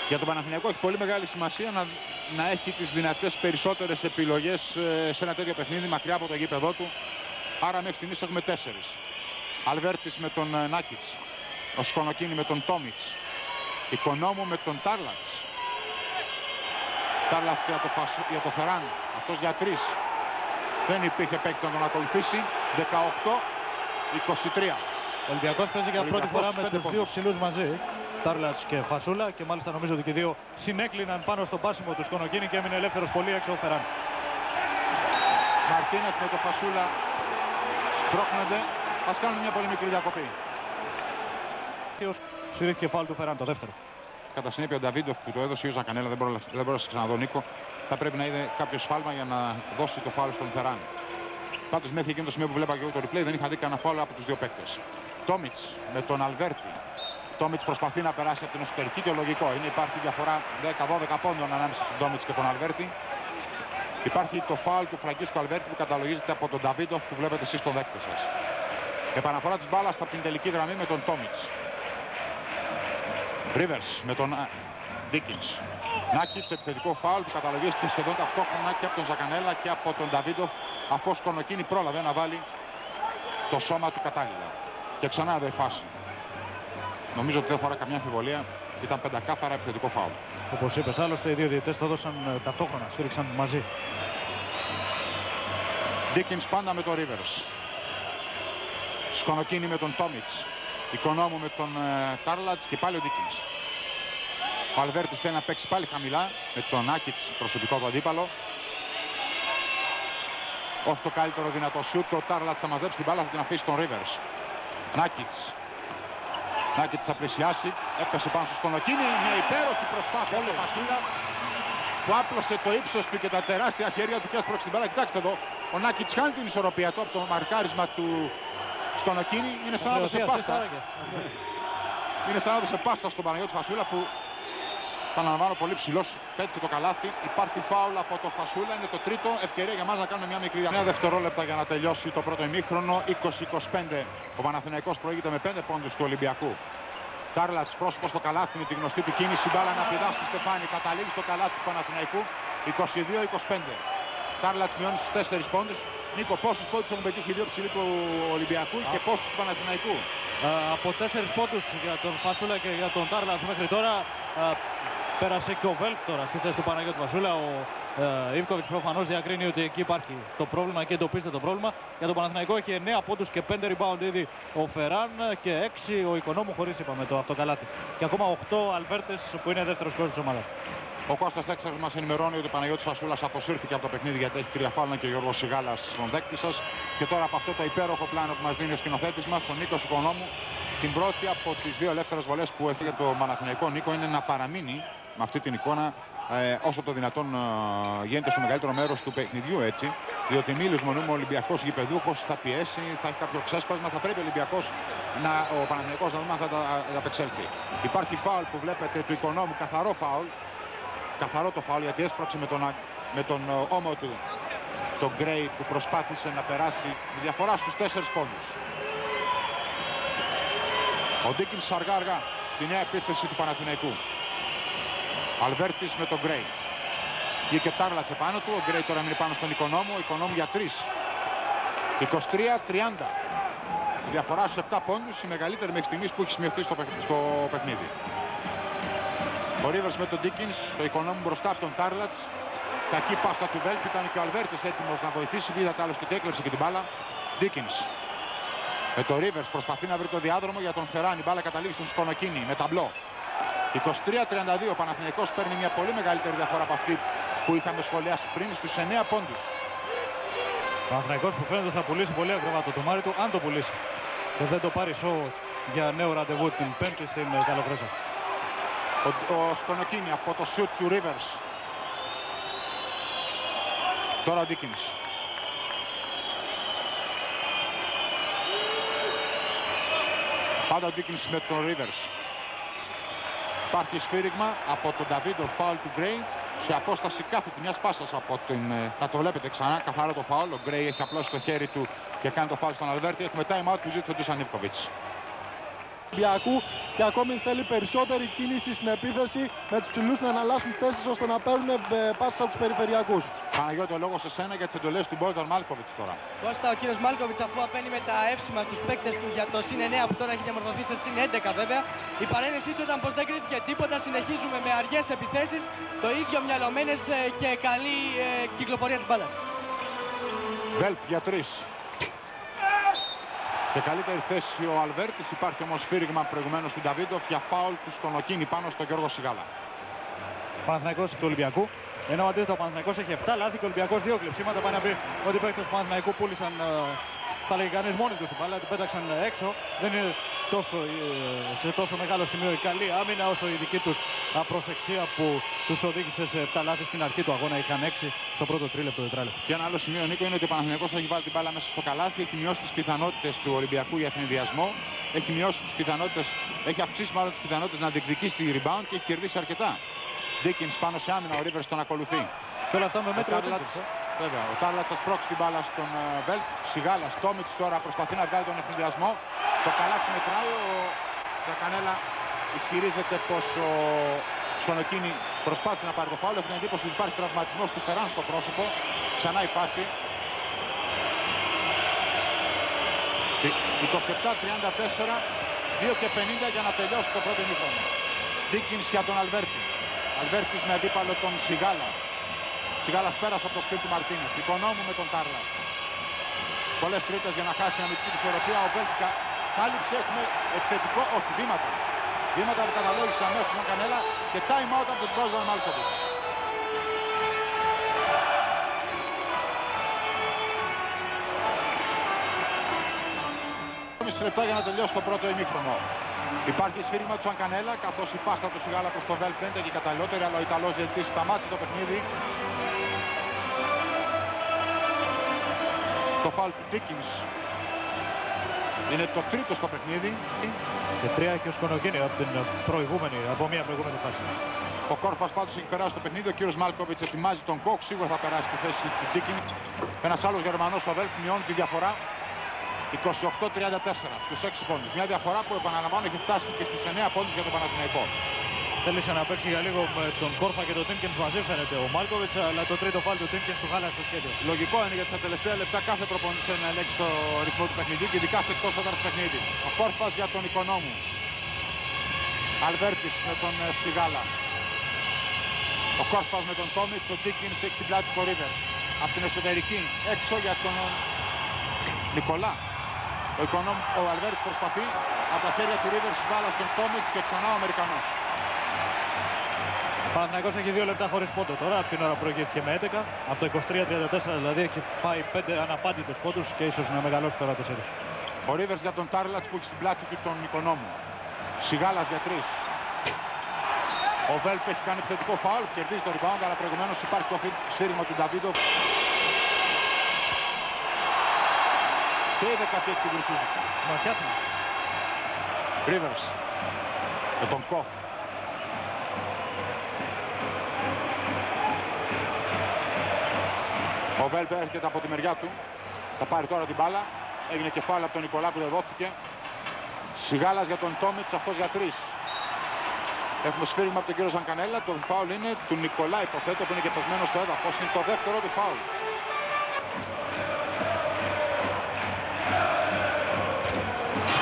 Για τον Παναθηναϊκό έχει πολύ μεγάλη σημασία να, να έχει τις δυνατές περισσότερες επιλογές ε, σε ένα τέτοιο παιχνίδι μακριά από το γήπεδό του Άρα μέχρι στιγμής έχουμε τέσσερις. Αλβέρτης με τον ε, Νάκητς. Ο Σκονοκίνη με τον Τόμιτς. Οικονόμου με τον Τάρλατς. Τάρλατς για το, Φασ... για το Φεράν. Αυτός για τρεις. Δεν υπήρχε παίκτη να τον ακολουθήσει. 18-23. Ο Ολυμπιακός παίζει για πρώτη φορά με τους δύο ψηλούς μαζί. Τάρλατς και Φασούλα και μάλιστα νομίζω ότι και οι δύο συνέκλειναν πάνω στο πάσιμο του Σκονοκίνη και έμεινε ελεύθερος πολύ έξω ο Φεράν. Μαρτίνεθ με το Φασούλα Σπρώχνονται. Α κάνουν μια πολύ μικρή διακοπή. Σφυρίχθηκε φάουλ του Φεράν το δεύτερο. Κατά συνέπεια ο Νταβίντοφ που το έδωσε ο Ζακανέλα, δεν μπορούσε δεν μπορούσε να ξαναδώ Νίκο, θα πρέπει να είδε κάποιο σφάλμα για να δώσει το φάουλ στον Φεράν. Πάντως μέχρι εκείνο το σημείο που βλέπα και εγώ το replay δεν είχα δει κανένα φάουλ από τους δύο παίκτες. Τόμιτς με τον Αλβέρτη. Τόμιτς προσπαθεί να περάσει από την εσωτερική και λογικό είναι. Υπάρχει διαφορά 10-12 πόντων ανάμεσα στον Τόμιτς και τον Αλβέρτη. Υπάρχει το φάουλ του Φραγκίσκου Αλβέρτη που καταλογίζεται από τον Νταβίντοφ που βλέπετε εσείς στο δέκτη σας. Επαναφορά της μπάλας από την τελική γραμμή με τον Τόμιτς. Ρίβερς με τον Ντίνκινς. Νάκιτς επιθετικό φάουλ που καταλογίστηκε σχεδόν ταυτόχρονα και από τον Ζανκανέλα και από τον Νταβίντοφ αφού ο Σκονοκίνι πρόλαβε να βάλει το σώμα του κατάλληλα. Και ξανά εδώ η φάση. Νομίζω ότι δεν χωρά καμιά αμφιβολία. Ήταν πεντακάθαρα επιθετικό φάουλ. Όπως είπες, άλλωστε οι δύο διαιτητές το έδωσαν ε, ταυτόχρονα, στήριξαν μαζί. Ντίκινς πάντα με τον Ρίβερς. Σκονοκίνη με τον Τόμιτς. Οικονόμου με τον ε, Κάρλατς και πάλι ο Ντίκινς. Ο Αλβέρτης θέλει να παίξει πάλι χαμηλά με τον Άκητς προσωπικό του αντίπαλο. Όχι το καλύτερο δυνατό σιούτ, ο Τάρλατς θα μαζέψει την μπάλα, θα την αφήσει στον Ρίβερς. Νάκητς. Νάκητς θα πλησιάσει, έπεσε πάνω στο Σκονοκίνη, μια υπέροχη προσπάθεια του Φασούλα που άπλωσε το ύψος του και τα τεράστια χέρια του και έσπρωξε την μπάλα. Κοιτάξτε εδώ, ο Νάκητς χάνει την ισορροπία του από το μαρκάρισμα του Σκονοκίνη. Είναι σαν να δώσε πάστα. Είναι σαν να δώσε πάστα στον Παναγιώτη Φασούλα που Παναλαμβάνω πολύ ψηλός, πέτυχε το καλάθι. Υπάρχει φάουλ από το Φασούλα, είναι το τρίτο. Ευκαιρία για μας να κάνουμε μια μικρή Μια δευτερόλεπτα για να τελειώσει το πρώτο ημίχρονο. 20-25. Ο Παναθηναϊκός προηγείται με 5 πόντους του Ολυμπιακού. Κάρλατς πρόσωπος στο καλάθι με τη γνωστή του κίνηση. Μπάλα να πηδά στη Στεφάνη. Καταλήγει στο καλάθι του Παναθηναϊκού. 22-25. Κάρλατς μειώνει στους 4 πόντους. Νίκο, πόσους πόντους έχουν πετύχει οι δύο ψηλοί του Ολυμπιακού και πόσους του Παναθηναϊκού; από 4 πόντους για τον Φασούλα και για τον Τάρλατ μέχρι τώρα. Πέρασε και ο Βέλκ τώρα στη θέση του Παναγιώτη Βασούλα. Ο ε, Ιβκοβιτς προφανώς διακρίνει ότι εκεί υπάρχει το πρόβλημα και εντοπίζεται το πρόβλημα. Για τον Παναθηναϊκό έχει 9 πόντους και 5 rebound ήδη ο Φεράν και 6 ο Οικονόμου χωρίς είπαμε το αυτοκαλάτι. Και ακόμα 8 Αλβέρτες που είναι δεύτερος κόρη της ομάδας. Ο Κώστας Τέξαρ μας ενημερώνει ότι ο Παναγιώτης Φασούλα αποσύρθηκε από το παιχνίδι γιατί έχει τρία φάλνα και ο Γιώργος Σιγάλας στον δέκτη σας. Και τώρα από αυτό το υπέροχο πλάνο που μας δίνει ο σκηνοθέτης μας, ο Νίκος Οικονόμου, την πρώτη από τις δύο ελεύθερες βολές που έφυγε το Παναθηναϊκό Νίκο είναι να παραμείνει με αυτή την εικόνα ε, όσο το δυνατόν ε, γίνεται στο μεγαλύτερο μέρος του παιχνιδιού έτσι. Διότι μίλους μονούμε ο Ολυμπιακός γηπεδούχος θα πιέσει, θα έχει κάποιο ξέσπασμα, θα πρέπει ο Ολυμπιακός, να, ο Παναγενικός να δούμε αν θα τα απεξέλθει. Υπάρχει φάουλ που βλέπετε του οικονόμου, καθαρό φάουλ. Καθαρό το φάουλ γιατί έσπρωξε με τον, με τον ε, ώμο του τον Γκρέι που προσπάθησε να περάσει με διαφορά στους 4 πόντους. Ο Ντίκινς αργά αργά τη νέα επίθεση του Παναθηναϊκού. Αλβέρτης με τον Γκρέι. Βγήκε τάρλασε πάνω του. Ο Γκρέι τώρα μείνει πάνω στον Οικονόμο. Ο Οικονόμου για 3. 23-30. Διαφορά στους 7 πόντους. Η μεγαλύτερη μέχρι στιγμής που έχει σημειωθεί στο, στο παιχνίδι. Ο Ρίβερς με τον Ντίκινς. Το Οικονόμου μπροστά από τον Τάρλατς. Κακή πάσα του Βέλτ. Ήταν και ο Αλβέρτης έτοιμος να βοηθήσει. Είδατε άλλωστε και έκλεψε και την μπάλα. Ντίκινς. Με το Ρίβερς προσπαθεί να βρει το διάδρομο για τον Φεράνη. Μπάλα καταλήγει στον Σκονοκίνη με ταμπλό. 23-32 ο Παναθηναϊκός παίρνει μια πολύ μεγαλύτερη διαφορά από αυτή που είχαμε σχολιάσει πριν στους 9 πόντους. Ο Παναθηναϊκός που φαίνεται θα πουλήσει πολύ ακριβά το τομάρι του, αν το πουλήσει. Και δεν το πάρει σο για νέο ραντεβού την πέμπτη στην ε, Καλοκρέσα. Ο, ο Σκονοκίνη από το σιούτ του Rivers. Τώρα ο Ντίκινς. Πάντα ο Ντίκινς με τον Rivers. Υπάρχει σφύριγμα από τον Νταβίντο φάουλ του Γκρέι σε απόσταση κάθετη μιας πάσας από την. Θα το βλέπετε ξανά, καθαρό το φάουλ. Ο Γκρέι έχει απλώσει το χέρι του και κάνει το φάουλ στον Αλβέρτη. Έχουμε time out που ζήτησε ο Τζανίβκοβιτ. Ολυμπιακού και ακόμη θέλει περισσότερη κίνηση στην επίθεση με τους ψηλούς να αναλάσσουν θέσεις ώστε να παίρνουν ε, πάσες από τους περιφερειακούς. Παναγιώτη, ο λόγος σε σένα για τις εντολές του Μπόιταν Μάλκοβιτς τώρα. Κώστα, ο κύριος Μάλκοβιτς αφού απένει με τα εύσημα στους παίκτες του για το συν 9 που τώρα έχει διαμορφωθεί σε συν 11 βέβαια, η παρένεσή του ήταν πως δεν κρίθηκε τίποτα, συνεχίζουμε με αργές επιθέσεις, το ίδιο μυαλωμένες ε, και καλή ε, κυκλοφορία της μπάλας. Βέλπ για τρεις. Σε καλύτερη θέση ο Αλβέρτης υπάρχει όμως φύριγμα προηγουμένως του Νταβίντοφ για φάουλ του Σκονοκίνη πάνω στον Γιώργο Σιγάλα. Παναθηναϊκός του Ολυμπιακού. Ενώ αντίθετα ο Παναθηναϊκός έχει 7 λάθη και ο Ολυμπιακός 2 κλεψίματα. Πάει να πει ότι οι παίκτες του Παναθηναϊκού πούλησαν, ε, θα λέγει κανείς μόνοι τους την μπάλα, την πέταξαν έξω. Δεν είναι τόσο, ε, σε τόσο μεγάλο σημείο η καλή άμυνα όσο η δική τους απροσεξία που τους οδήγησε σε 7 λάθη στην αρχή του αγώνα. Είχαν 6 στο πρώτο τρίλεπτο τετράλεπτο. Και ένα άλλο σημείο, Νίκο, είναι ότι ο Παναθηναϊκός έχει βάλει την μπάλα μέσα στο καλάθι, έχει μειώσει τις πιθανότητες του Ολυμπιακού για ευνηδιασμό, έχει μειώσει τις πιθανότητες, έχει αυξήσει μάλλον τις πιθανότητες να διεκδικήσει τη rebound και έχει κερδίσει αρκετά. Δίκινς πάνω σε άμυνα, ο Ρίβερς τον ακολουθεί. Και όλα αυτά με μέτρο Ο Τάρλατς, βέβαια, ο Τάρλατς θα σπρώξει την μπάλα στον ε, Βέλτ. Σιγάλα, Τόμιτς τώρα προσπαθεί να βγάλει τον ευνηδιασμό. Το καλάθι μετράει, ο Ζακανέλα ισχυρίζεται πως ο Σκονοκίνη προσπάθησε να πάρει το φάουλ. Έχω την εντύπωση ότι υπάρχει τραυματισμός του Φεράν στο πρόσωπο. Ξανά η φάση. 27-34, 2 και 50 για να τελειώσει το πρώτο ημίχρονο. Δίκινς για τον Αλβέρτη. Αλβέρτης με αντίπαλο τον Σιγάλα. Σιγάλας πέρασε από το σπίτι του Μαρτίνες. Οικονόμου με τον Τάρλα. Πολλές τρίτες για να χάσει μια μικρή ισορροπία. Ο Βέλτικα κάλυψε, έχουμε επιθετικό, όχι βήματα. Βήματα που καταλόγησε αμέσως στον Κανέλα και time out από τον Μπόζαν Μάλκοβιτς. Μισή λεπτά για να τελειώσει το πρώτο ημίχρονο. Υπάρχει σφύριγμα του Σανκανέλα καθώς η πάστα του Σιγάλα προς το Βέλτ δεν ήταν και καταλληλότερη αλλά ο Ιταλός διαιτητής σταμάτησε το παιχνίδι. Το φάουλ του Ντίκινς είναι το τρίτο στο παιχνίδι. Και τρία και ο Σκονοκίνη από, την προηγούμενη, από μια προηγούμενη φάση. Ο Κόρφας πάντως έχει περάσει το παιχνίδι. Ο κύριος Μάλκοβιτς ετοιμάζει τον Κόκ. Σίγουρα θα περάσει τη θέση του Ντίκιν. Ένας άλλος Γερμανός ο Βέλτ μειώνει τη διαφορά. 28-34 στους 6 πόντους. Μια διαφορά που επαναλαμβάνω έχει φτάσει και στους 9 πόντους για τον Παναθηναϊκό. Θέλησε να παίξει για λίγο με τον Κόρφα και τον Τίμκινς μαζί φαίνεται ο Μάρκοβιτς, αλλά το τρίτο φάλ του Τίμκινς του χάλασε το σχέδιο. Λογικό είναι γιατί στα τελευταία λεπτά κάθε προπονητής θέλει να ελέγξει το ρυθμό του παιχνιδιού και ειδικά σε εκτός έδρας παιχνίδι. Ο Κόρφας για τον Οικονόμου. Αλβέρτης με τον ε, Σιγάλα. Ο Κόρφας με τον Τόμιτς, ο Τίκινς έχει την πλάτη του Ρίβερ. Από την εσωτερική έξω για τον ε, Νικολά. Ο, Οικονόμ, ο Αλβέρτης προσπαθεί από τα χέρια του Ρίβερ μπάλα στον Τόμιτς και ξανά ο Αμερικανός. Ο Παναθηναϊκός έχει δύο λεπτά χωρίς πόντο τώρα, από την ώρα που προηγήθηκε με 11. Από το 23-34 δηλαδή έχει φάει 5 αναπάντητους πόντους και ίσως να μεγαλώσει τώρα το σέρι. Ο Ρίβερς για τον Τάρλατς που έχει στην πλάτη του τον Οικονόμου. Σιγάλας για τρεις. Ο Βέλπ έχει κάνει επιθετικό φάουλ, κερδίζει το rebound, αλλά προηγουμένως υπάρχει το σύριγμα του Νταβίδο. Και η 10 έχει την βρυσούζη. Συμμαχιάσαμε. Ρίβερς. Με τον Κοχ. Ο Βέλπ έρχεται από τη μεριά του. Θα πάρει τώρα την μπάλα. Έγινε κεφάλαιο από τον Νικολά που δεν δόθηκε. Σιγάλας για τον Τόμιτς, αυτός για τρεις. Έχουμε σφύριγμα από τον κύριο Ζανκανέλα. Το φάουλ είναι του Νικολά, υποθέτω, που είναι και πεσμένος στο έδαφος. Είναι το δεύτερο του φάουλ.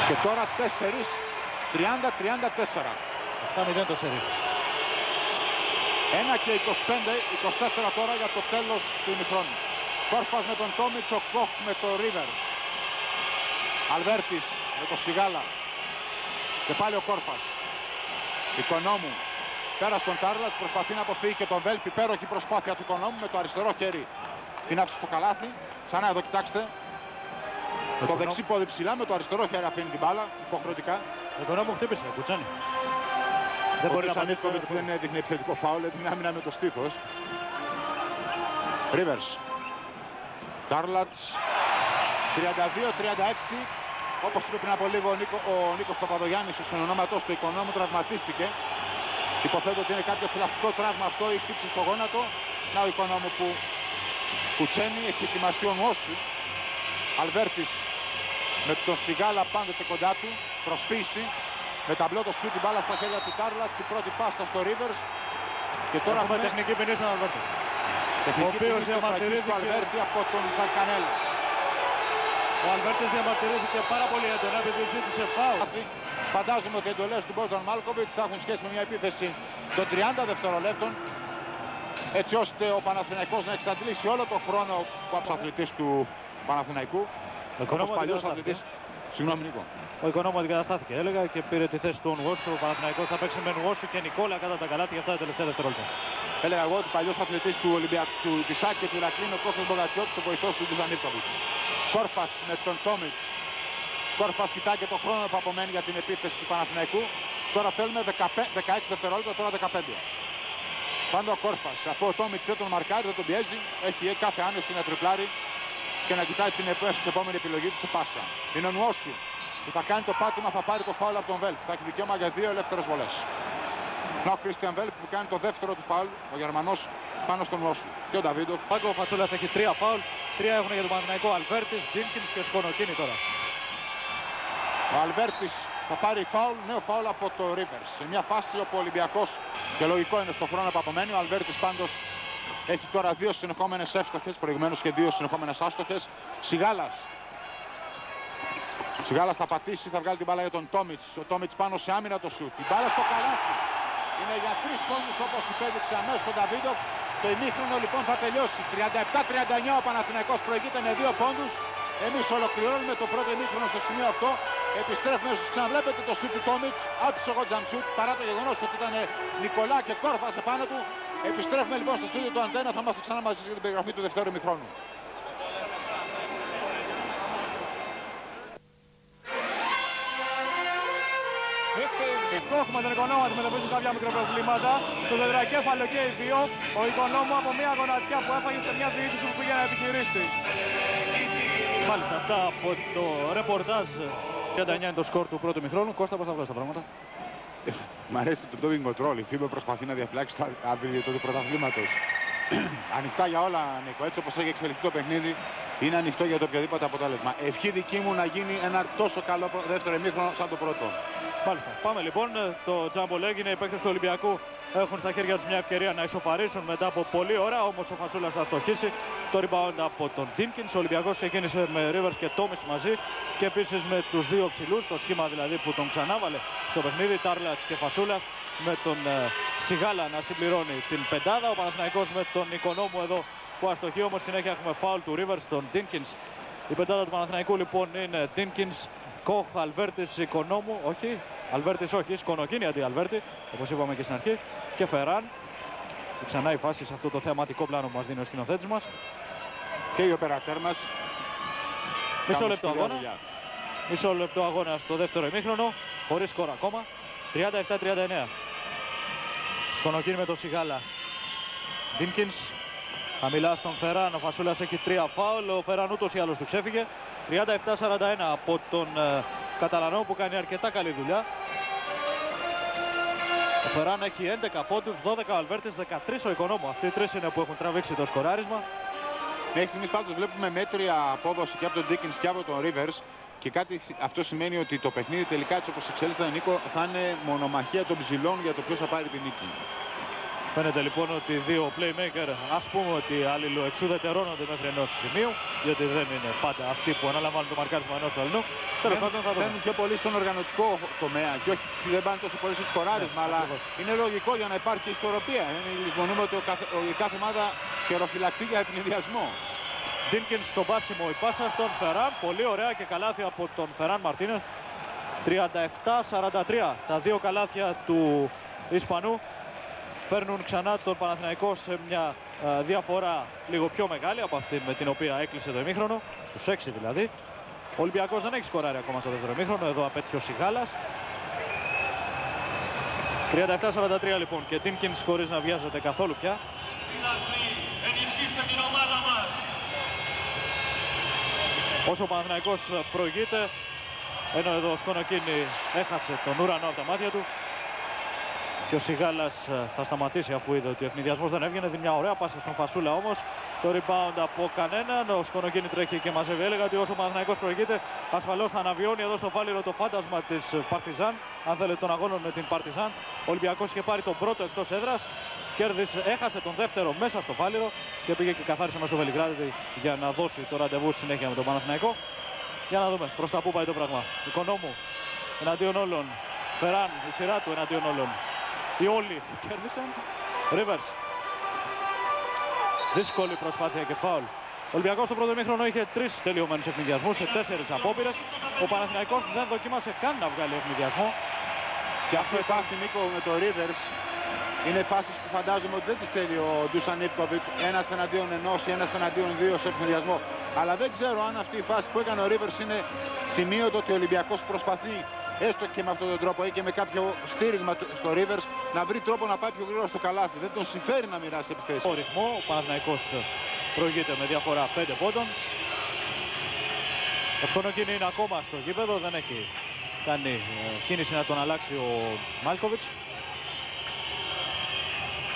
Και τώρα 4, 30-34. 7-0 το σέρι. 1 και 25, 24 τώρα για το τέλος του ημιχρόνου. Κόρφας με τον Τόμιτς, ο Κοχ με το Ρίβερ. Αλβέρτης με το Σιγάλα. Και πάλι ο Κόρφας. Οικονόμου. Πέρα στον Τάρλατ προσπαθεί να αποφύγει και τον Βέλπ. Υπέροχη προσπάθεια του Οικονόμου με το αριστερό χέρι. Την άφησε στο καλάθι. Ξανά εδώ κοιτάξτε. Το Οικονόμου. δεξί πόδι ψηλά με το αριστερό χέρι αφήνει την μπάλα. Υποχρεωτικά. Ο Οικονόμου χτύπησε, κουτσάνι. Δεν μπορεί να απαντήσει. Νίκοβιτς δεν έδειχνε επιθετικό φάουλ, έδειχνε άμυνα με το στήθος. Ρίβερς. Τάρλατς. 32-36. Όπως είπε πριν από λίγο ο, Νίκο, ο Νίκος Παπαδογιάννης, ο συνονόματός του οικονόμου, τραυματίστηκε. Υποθέτω ότι είναι κάποιο θηλαστικό τραύμα αυτό ή χτύψη στο γόνατο. Να ο οικονόμου που κουτσένει, έχει ετοιμαστεί ο Νουώσου. Αλβέρτης με τον Σιγάλα πάντοτε κοντά του. Προσποίηση. Με ταμπλό το σιούτ την μπάλα στα χέρια του Τάρλατς. Η πρώτη πάσα στο Rivers. Και τώρα Έχουμε έχουμε τεχνική ποινή στον Αλβέρτο. Τεχνική ο οποίος ποινή στο φραγί του διαμαρτυρήθηκε- Αλβέρτη από τον Ζακανέλα. Ο Αλβέρτης διαμαρτυρήθηκε πάρα πολύ έντονα επειδή ζήτησε φάουλ. Φαντάζομαι ότι οι εντολές του Μπόζαν Μάλκοβιτς θα έχουν σχέση με μια επίθεση των 30 δευτερολέπτων έτσι ώστε ο Παναθηναϊκός να εξαντλήσει όλο το χρόνο που από αθλητής του Παναθηναϊκού Ο όπως Οικονόμου παλιός αντικαταστάθηκε. αθλητής Συγγνώμη Νίκο. Ο Οικονόμου αντικαταστάθηκε, έλεγα, και πήρε τη θέση του Νουώσου. Ο Παναθηναϊκός θα παίξει με Νουώσου και Νικόλα κατά τα καλάτι για αυτά τα τελευταία δευτερόλεπτα. Έλεγα εγώ ότι παλιός αθλητής του Ολυμπιακού, του Τισάκ και του Ηρακλήνου, ο Κώστας Μπογατιώτης, ο βοηθός του Ντουζανίρκοβιτς. Κόρφας με τον Τόμιτς. Κόρφας κοιτάει και το χρόνο που απομένει για την επίθεση του Παναθηναϊκού. Τώρα θέλουμε 16 δευτερόλεπτα, τώρα 15. Πάντα ο Κόρφας, αφού ο Τόμιτς δεν τον μαρκάρει, δεν τον πιέζει, έχει κάθε άνεση να τριπλάρει και να κοιτάει την επόμενη επιλογή του σε πάσα. Είναι ο Νουόσου που θα κάνει το πάτημα, θα πάρει το φάουλ από τον Βέλτ. Θα έχει δικαίωμα για δύο ελεύθερες βολές. Να ο Κρίστιαν Βέλτ που κάνει το δεύτερο του φάουλ, ο Γερμανός πάνω στον Νουόσου. Και ο Νταβίντοφ. Ο Φασούλας έχει τρία φάουλ, τρία έχουν για τον Παναθηναϊκό Αλβέρτης, Τζίνκινς και Σκονοκίνη τώρα. Ο Αλβέρτης θα πάρει φάουλ, νέο φάουλ από το Rivers. Σε μια φάση όπου ο Ολυμπιακός, και λογικό είναι στο χρόνο που απομένει, ο Αλβέρτης πάντως έχει τώρα δύο συνεχόμενες εύστοχες, προηγουμένως και δύο συνεχόμενες άστοχες. Σιγάλας. Σιγάλας θα πατήσει, θα βγάλει την μπάλα για τον Τόμιτς. Ο Τόμιτς πάνω σε άμυνα το σουτ. Την μπάλα στο καλάθι. Είναι για τρεις πόντους όπως υπέδειξε αμέσως τον Νταβίδοφ. Το ημίχρονο λοιπόν θα τελειώσει. 37-39 ο Παναθηναϊκός προηγείται με δύο πόντους. Εμείς ολοκληρώνουμε το πρώτο ημίχρονο στο σημείο αυτό. Επιστρέφουμε όσο ξαναβλέπετε το σουτ του Τόμιτς. Άτυσε ο Τζαμσούτ παρά το γεγονός ότι ήταν Νικολά και Κόρφα σε πάνω του. Επιστρέφουμε λοιπόν στο στούντιο του Αντένα. Θα είμαστε ξανά μαζί για την περιγραφή του δευτέρου ημιχρόνου. Έχουμε τον οικονόμο αντιμετωπίζουν κάποια μικροπροβλήματα. Στο τετρακέφαλο και οι δύο. Ο οικονόμο από μια γονατιά που έφαγε σε μια διοίκηση που πήγε να επιχειρήσει. Μάλιστα, αυτά από το ρεπορτάζ. 39 είναι το σκορ του πρώτου μηχρόνου. Κώστα, πώς θα βγάλεις τα πράγματα; Μ' αρέσει το doping control. Η FIBA προσπαθεί να διαφυλάξει το αβιλιωτό του πρωταθλήματος. Ανοιχτά για όλα, Νίκο. Έτσι όπως έχει εξελιχθεί το παιχνίδι, είναι ανοιχτό για το οποιοδήποτε αποτέλεσμα. Ευχή δική μου να γίνει ένα τόσο καλό δεύτερο ημίχρονο σαν το πρώτο. Μάλιστα. Πάμε λοιπόν. Το τζάμπολ έγινε. Οι παίκτες του Ολυμπιακού έχουν στα χέρια τους μια ευκαιρία να ισοφαρίσουν μετά από πολλή ώρα. Όμως ο Φασούλας θα στοχίσει το rebound από τον Τίνκινς. Ο Ολυμπιακός ξεκίνησε με Rivers και Τόμις μαζί και επίσης με τους δύο ψηλούς, το σχήμα δηλαδή που τον ξανάβαλε στο παιχνίδι, Τάρλας και Φασούλας με τον ε, Σιγάλα να συμπληρώνει την πεντάδα. Ο Παναθηναϊκός με τον Οικονόμου εδώ που αστοχεί όμως συνέχεια έχουμε φάουλ του Rivers, τον Τίνκινς. Η πεντάδα του Παναθηναϊκού λοιπόν είναι Τίνκινς, Κοχ, Αλβέρτης, Οικονόμου, όχι, Αλβέρτης όχι, Σκονοκίνη αντί Αλβέρτη, όπως είπαμε και στην αρχή, και Φεράν. Και ξανά η φάση σε αυτό το θεαματικό πλάνο που μας δίνει ο σκηνοθέτης μας. Και οι οπερατέρ μας. Μισό λεπτό αγώνα. Μισό λεπτό αγώνα στο δεύτερο ημίχρονο, χωρίς σκορ ακόμα. 37-39. Σκονοκίνη με το Σιγάλα. Ντίνκινς, χαμηλά στον Φεράν, ο Φασούλας έχει τρία φάουλ, ο Φεράν ούτως ή άλλως του ξέφυγε. 37-41 από τον ε, Καταλανό που κάνει αρκετά καλή δουλειά. Ο Φεράν έχει 11 πόντους, 12 ο Αλβέρτης, 13 ο Οικονόμου. Αυτοί οι τρεις είναι που έχουν τραβήξει το σκοράρισμα. Μέχρι στιγμής πάντως βλέπουμε μέτρια απόδοση και από τον Dickens και από τον Rivers και κάτι αυτό σημαίνει ότι το παιχνίδι τελικά έτσι όπως εξέλιξε Νίκο θα είναι μονομαχία των ψηλών για το ποιος θα πάρει την νίκη. Φαίνεται λοιπόν ότι οι δύο playmaker ας πούμε ότι αλληλοεξουδετερώνονται μέχρι ενός σημείου γιατί δεν είναι πάντα αυτοί που αναλαμβάνουν το μαρκάρισμα ενός του αλληνού. Τέλος πάντων θα δούμε. πιο πολύ στον οργανωτικό τομέα και όχι δεν πάνε τόσο πολύ στο σκοράρισμα Ναι, αλλά ακριβώς. είναι λογικό για να υπάρχει ισορροπία. Είναι λησμονούμε ότι ο κάθε, ο, η κάθε ομάδα χειροφυλακτεί για ευνηδιασμό. Ντίνκιν στο πάσιμο η πάσα στον Φεράν. Πολύ ωραία και καλάθι από τον Φεράν Μαρτίνε. 37-43 τα δύο καλάθια του Ισπανού φέρνουν ξανά τον Παναθηναϊκό σε μια ε, διαφορά λίγο πιο μεγάλη από αυτή με την οποία έκλεισε το ημίχρονο, στους 6 δηλαδή. Ο Ολυμπιακός δεν έχει σκοράρει ακόμα στο δεύτερο ημίχρονο, εδώ απέτυχε ο Σιγάλας. 37-43 λοιπόν και Τίνκινς χωρίς να βιάζεται καθόλου πια. Ενισχύστε την ομάδα μας. Όσο ο Παναθηναϊκός προηγείται, ενώ εδώ ο Σκονοκίνη έχασε τον ουρανό από τα μάτια του και ο Σιγάλας ε, θα σταματήσει αφού είδε ότι ο ευνηδιασμός δεν έβγαινε. Δίνει μια ωραία πάσα στον Φασούλα όμως. Το rebound από κανέναν. Ο Σκονοκίνη τρέχει και μαζεύει. Έλεγα ότι όσο ο Παναθηναϊκός προηγείται, ασφαλώς θα αναβιώνει εδώ στο Φάληρο το φάντασμα της Παρτιζάν. Αν θέλετε των αγώνων με την Παρτιζάν. Ο Ολυμπιακός είχε πάρει τον πρώτο εκτός έδρας. Κέρδισε, έχασε τον δεύτερο μέσα στο Φάληρο και πήγε και καθάρισε μας στο Βελιγράδι για να δώσει το ραντεβού στη συνέχεια με τον Παναθηναϊκό. Για να δούμε προς τα πού πάει το πράγμα. Οικονόμου εναντίον όλων. Φεράν, η σειρά του εναντίον όλων. Οι όλοι κέρδισαν. Rivers. Δύσκολη προσπάθεια και φάουλ. Ο Ολυμπιακός στο πρώτο ημίχρονο είχε τρεις τελειωμένους ευνηδιασμούς σε τέσσερις απόπειρες. Ο Παναθηναϊκός δεν δοκίμασε καν να βγάλει ευνηδιασμό. Και αυτό η φάση Νίκο με το Rivers είναι φάσεις που φαντάζομαι ότι δεν τις θέλει ο Ντούσαν Νίπκοβιτς ένας εναντίον ενός ή ένας εναντίον δύο σε ευνηδιασμό. Αλλά δεν ξέρω αν αυτή η φάση που έκανε ο Ρίβερς είναι σημείο το ότι ο Ολυμπιακός προσπαθεί έστω και με αυτόν τον τρόπο ή και με κάποιο στήριγμα στο Rivers να βρει τρόπο να πάει πιο γρήγορα στο καλάθι. Δεν τον συμφέρει να μοιράσει επιθέσεις. Ο ρυθμό, ο Παναθηναϊκός προηγείται με διαφορά 5 πόντων. Ο Σκονοκίνη είναι ακόμα στο γήπεδο, δεν έχει κάνει ε, κίνηση να τον αλλάξει ο Μάλκοβιτς.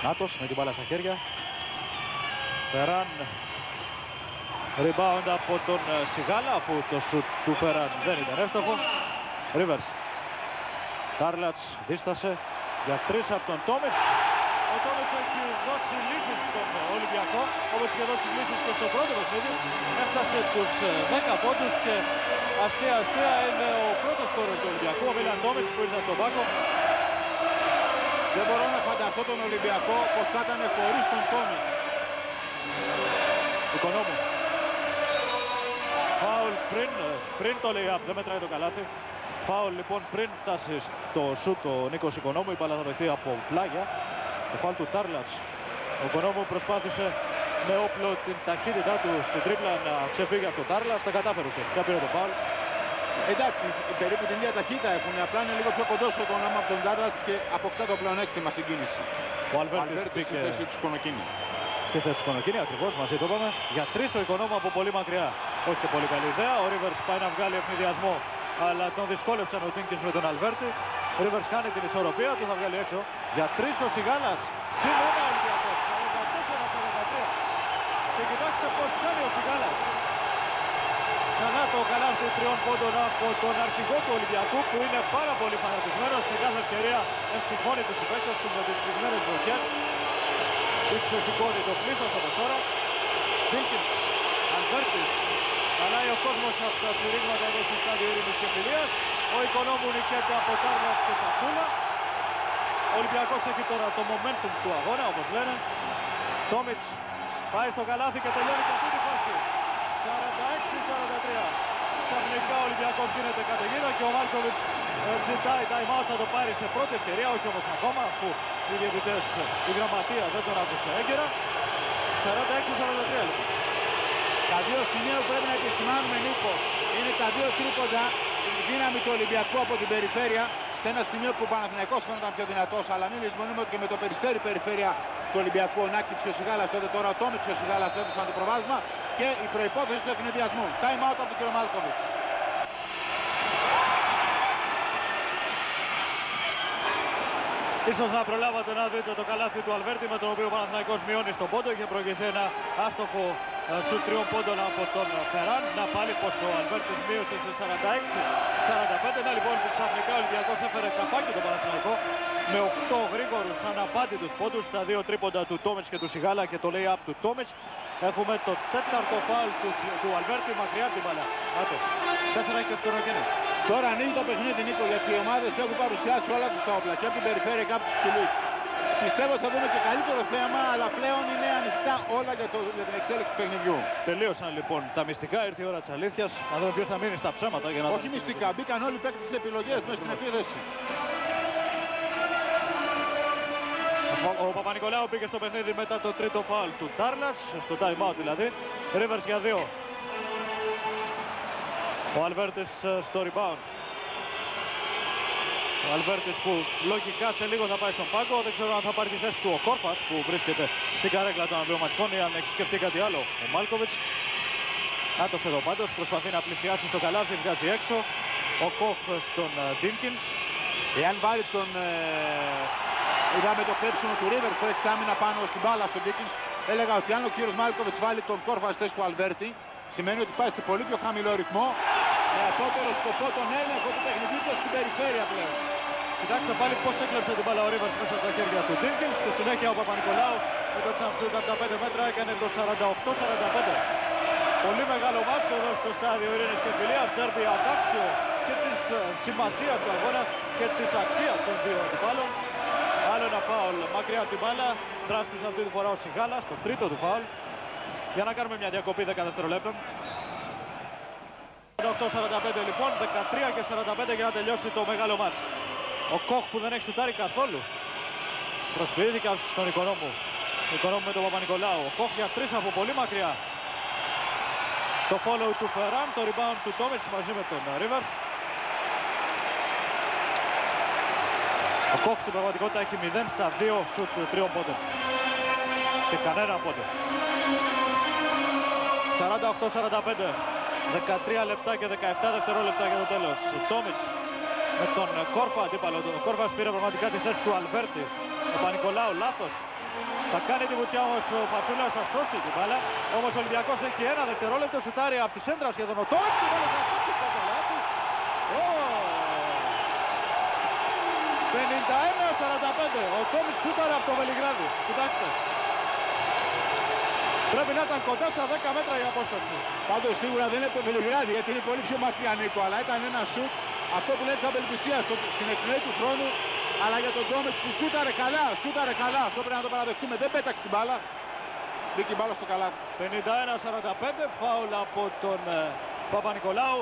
Νάτος με την μπάλα στα χέρια. Φεράν. Rebound από τον ε, Σιγάλα αφού το σουτ του Φεράν δεν ήταν εύστοχο. Ρίβερς. Κάρλατς δίστασε για τρεις από τον Τόμιτς. Ο Τόμιτς έχει δώσει λύσεις στον Ολυμπιακό, όπως είχε δώσει λύσεις και στο πρώτο παιχνίδι. Έφτασε τους 10 ε, πόντους και αστεία αστεία είναι ο πρώτος κόρος του Ολυμπιακού, ο Μίλαν Τόμιτς που ήρθε από τον Πάκο. Δεν μπορώ να φανταστώ τον Ολυμπιακό πως θα ήταν χωρίς τον Τόμιτς. Οικονόμου. Φάουλ πριν, ε, πριν το λέει δεν μετράει το καλάθι. Φάουλ λοιπόν πριν φτάσει στο σούτ ο Νίκος Οικονόμου, η μπάλα από πλάγια. Το φάουλ του Τάρλας. Ο Οικονόμου προσπάθησε με όπλο την ταχύτητά του στην τρίπλα να ξεφύγει από τον Τάρλας. Τα κατάφερε ουσιαστικά, πήρε το φάουλ. Εντάξει, περίπου την ίδια ταχύτητα έχουν. Απλά είναι λίγο πιο κοντό στο Οικονόμου από τον Τάρλας και αποκτά το πλεονέκτημα στην κίνηση. Ο Αλβέρτης μπήκε στη θέση του Σκονοκίνη. Στη θέση του Σκονοκίνη, ακριβώς μαζί το είπαμε. Για τρεις ο Οικονόμου από πολύ μακριά. Όχι και πολύ καλή ιδέα. Ο Ρίβερς πάει να βγάλει ευνηδιασμό αλλά τον δυσκόλεψαν ο Τίνκινς με τον Αλβέρτη. Ρίβερς κάνει την ισορροπία του, θα βγάλει έξω. Για τρεις ο Σιγάλας. Συν ένα Ολυμπιακός. 44-43. Και κοιτάξτε πώς κάνει ο Σιγάλας. Ξανά το καλάθι τριών πόντων από τον αρχηγό του Ολυμπιακού που είναι πάρα πολύ φανατισμένος σε κάθε ευκαιρία εμψυχώνει τους συμπαίκτες του με τις κρυμμένες βροχές. Ήξε σηκώνει το πλήθος όπως τώρα. Τίνκινς, Αλβέρτης, Καλάει ο κόσμος από τα σφυρίγματα εδώ στο στάδιο Ειρήνης και Φιλίας. Ο Οικονόμου νικέται από Τάρνας και Φασούλα. Ο Ολυμπιακός έχει τώρα το momentum του αγώνα, όπως λένε. Τόμιτς πάει στο καλάθι και τελειώνει και αυτή τη φάση. 46-43. Ξαφνικά ο Ολυμπιακός γίνεται καταιγίδα και ο Μάρκοβιτς ε, ζητάει time out, θα το πάρει σε πρώτη ευκαιρία, όχι όμως ακόμα, αφού οι διαιτητές, η γραμματεία δεν τον άκουσε έγκαιρα. 46-43 λοιπόν. Τα δύο σημεία που πρέπει να επισημάνουμε Νίκο είναι τα δύο τρίποντα η δύναμη του Ολυμπιακού από την περιφέρεια σε ένα σημείο που ο Παναθηναϊκός φαίνονταν πιο δυνατός αλλά μην λησμονούμε ότι και με το περιστέρι περιφέρεια του Ολυμπιακού ο Νάκης και ο Σιγάλας τότε τώρα ο Τόμιτς και ο Σιγάλας έδωσαν το προβάδισμα και η προϋπόθεση του ευνηδιασμού. Time out από τον κ. Μάλκοβιτς. Ίσως να προλάβατε να δείτε το καλάθι του Αλβέρτη με τον οποίο ο Παναθηναϊκός μειώνει στον πόντο. Είχε προηγηθεί ένα άστοχο ε, σου τριών πόντων από τον Φεράν. Να πάλι πως ο Αλβέρτης μείωσε σε 46-45. Να λοιπόν που ξαφνικά ο Ολυμπιακός έφερε καπάκι τον Παναθηναϊκό με 8 γρήγορους αναπάντητους πόντους στα δύο τρίποντα του Τόμιτς και του Σιγάλα και το λέει up του Τόμιτς. Έχουμε το τέταρτο φάουλ του, του Αλβέρτη μακριά από την μπαλά. Άτο. Τέσσερα και ο Σκοροκίνης. Τώρα ανοίγει το παιχνίδι Νίκο γιατί οι ομάδες έχουν παρουσιάσει όλα τους τα όπλα και από την περιφέρεια και από τους ψηλούς. Πιστεύω ότι θα δούμε και καλύτερο θέμα, αλλά πλέον είναι ανοιχτά όλα για, το, για την εξέλιξη του παιχνιδιού. Τελείωσαν λοιπόν τα μυστικά, ήρθε η ώρα της αλήθειας. Να δούμε ποιος θα μείνει στα ψέματα. Για να Όχι μυστικά, μπήκαν όλοι οι παίκτες στις επιλογές μέσα στην επίθεση. Ο, ο Παπα-Νικολάου πήγε στο παιχνίδι μετά το τρίτο φάουλ του Τάρλας, στο time out δηλαδή. Ρίβερς για δύο. Ο Αλβέρτης ε, στο rebound. Ο Αλβέρτης που λογικά σε λίγο θα πάει στον πάγκο. Δεν ξέρω αν θα πάρει τη θέση του ο Κόρφας που βρίσκεται στην καρέκλα των αναπληρωματικών ή αν έχει σκεφτεί κάτι άλλο ο Μάλκοβιτς. Άτος εδώ πάντως προσπαθεί να πλησιάσει στο καλάθι, βγάζει έξω. Ο Κοχ στον Ντίνκινς. Ε, Εάν βάλει τον... Ε, είδαμε το κλέψιμο του Ρίβερς το εξάμεινα πάνω στην μπάλα στον Ντίνκινς. Έλεγα ότι αν ο κύριος Μάλκοβιτς βάλει τον Κόρφα στη θέση του Αλβέρτη, σημαίνει ότι πάει σε πολύ πιο χαμηλό ρυθμό με απότερο σκοπό τον έλεγχο του παιχνιδιού και στην περιφέρεια πλέον. Κοιτάξτε πάλι πώς έκλεψε την μπάλα ο Ρίβερς μέσα από τα χέρια του Ντίνκινς. Στη συνέχεια ο Παπα-Νικολάου με το τσαμψούτ από τα 5 μέτρα έκανε το 48-45. Πολύ μεγάλο μάτσο εδώ στο στάδιο Ειρήνης και Φιλίας. Δέρμπι αντάξιο και της ε, σημασίας του αγώνα και της αξίας των δύο αντιπάλων. Άλλο ένα φάουλ μακριά από την μπάλα. Δράστης αυτή τη φορά ο Σιγάλας, το τρίτο του φάουλ. Για να κάνουμε μια διακοπή 10 δευτερολέπτων. 8-45 λοιπόν, 13 και 45 για να τελειώσει το μεγάλο μάτς. Ο Κοχ που δεν έχει σουτάρει καθόλου. Προσποιήθηκε στον Οικονόμου. Οικονόμου με τον Παπα-Νικολάου. Ο Κοχ για τρεις από πολύ μακριά. Το follow του Φεράν, το rebound του Τόμιτς μαζί με τον Rivers. Ο Κόξ στην πραγματικότητα έχει 0 στα 2 σουτ 3 πόντων. Και κανένα πόντο. 48-45. 13 λεπτά και 17 δευτερόλεπτα για το τέλος. Τόμιτς με τον Κόρφα αντίπαλο. Ο Κόρφας πήρε πραγματικά τη θέση του Αλβέρτη. Ο Πανικολάου λάθος. Θα κάνει τη βουτιά όμως ο Φασούλας, θα σώσει την μπάλα. Όμως ο Ολυμπιακός έχει ένα δευτερόλεπτο, σουτάρει από τη σέντρα σχεδόν ο Τόμιτς. Την μπάλα θα κόψει στο καλάθι. Ω! 51-45. Ο Τόμιτς σούταρε από το Βελιγράδι. Κοιτάξτε. Πρέπει να ήταν κοντά στα 10 μέτρα η απόσταση. Πάντως σίγουρα δεν είναι το Βελιγράδι γιατί είναι πολύ πιο μακριά Νίκο, αλλά ήταν ένα σουτ αυτό που λέει της απελπισίας στο- στην εκπνοή του χρόνου αλλά για τον Ντόμετς που σούταρε καλά, σούταρε καλά. Αυτό πρέπει να το παραδεχτούμε. Δεν πέταξε την μπάλα. Μπήκε η μπάλα στο καλάθι. 51-45, φάουλ από τον ε, Παπα-Νικολάου.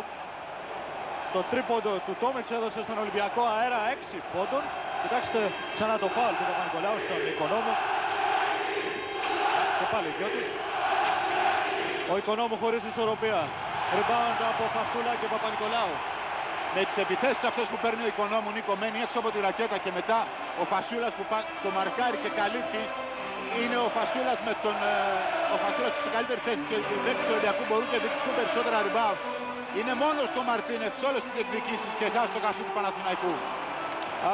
Το τρίποντο του Τόμιτς έδωσε στον Ολυμπιακό αέρα 6 πόντων. Κοιτάξτε ξανά το φάουλ του Παπα-Νικολάου στον Οικονόμου. Και πάλι οι δυο τους. Ο Οικονόμου χωρίς ισορροπία. Rebound από Φασούλα και Παπα-Νικολάου. Με τις επιθέσεις αυτές που παίρνει ο Οικονόμου Νίκο μένει έξω από τη ρακέτα και μετά ο Φασούλας που πα- το μαρκάρει και καλύπτει είναι ο Φασούλας με τον ε, ο Φασούλας σε καλύτερη θέση και οι παίκτες του Ολυμπιακού μπορούν και διεκδικούν περισσότερα rebound. Είναι μόνος το Μαρτίνεφ σε όλες τις εκδικήσεις και εσάς το κασού του Παναθηναϊκού.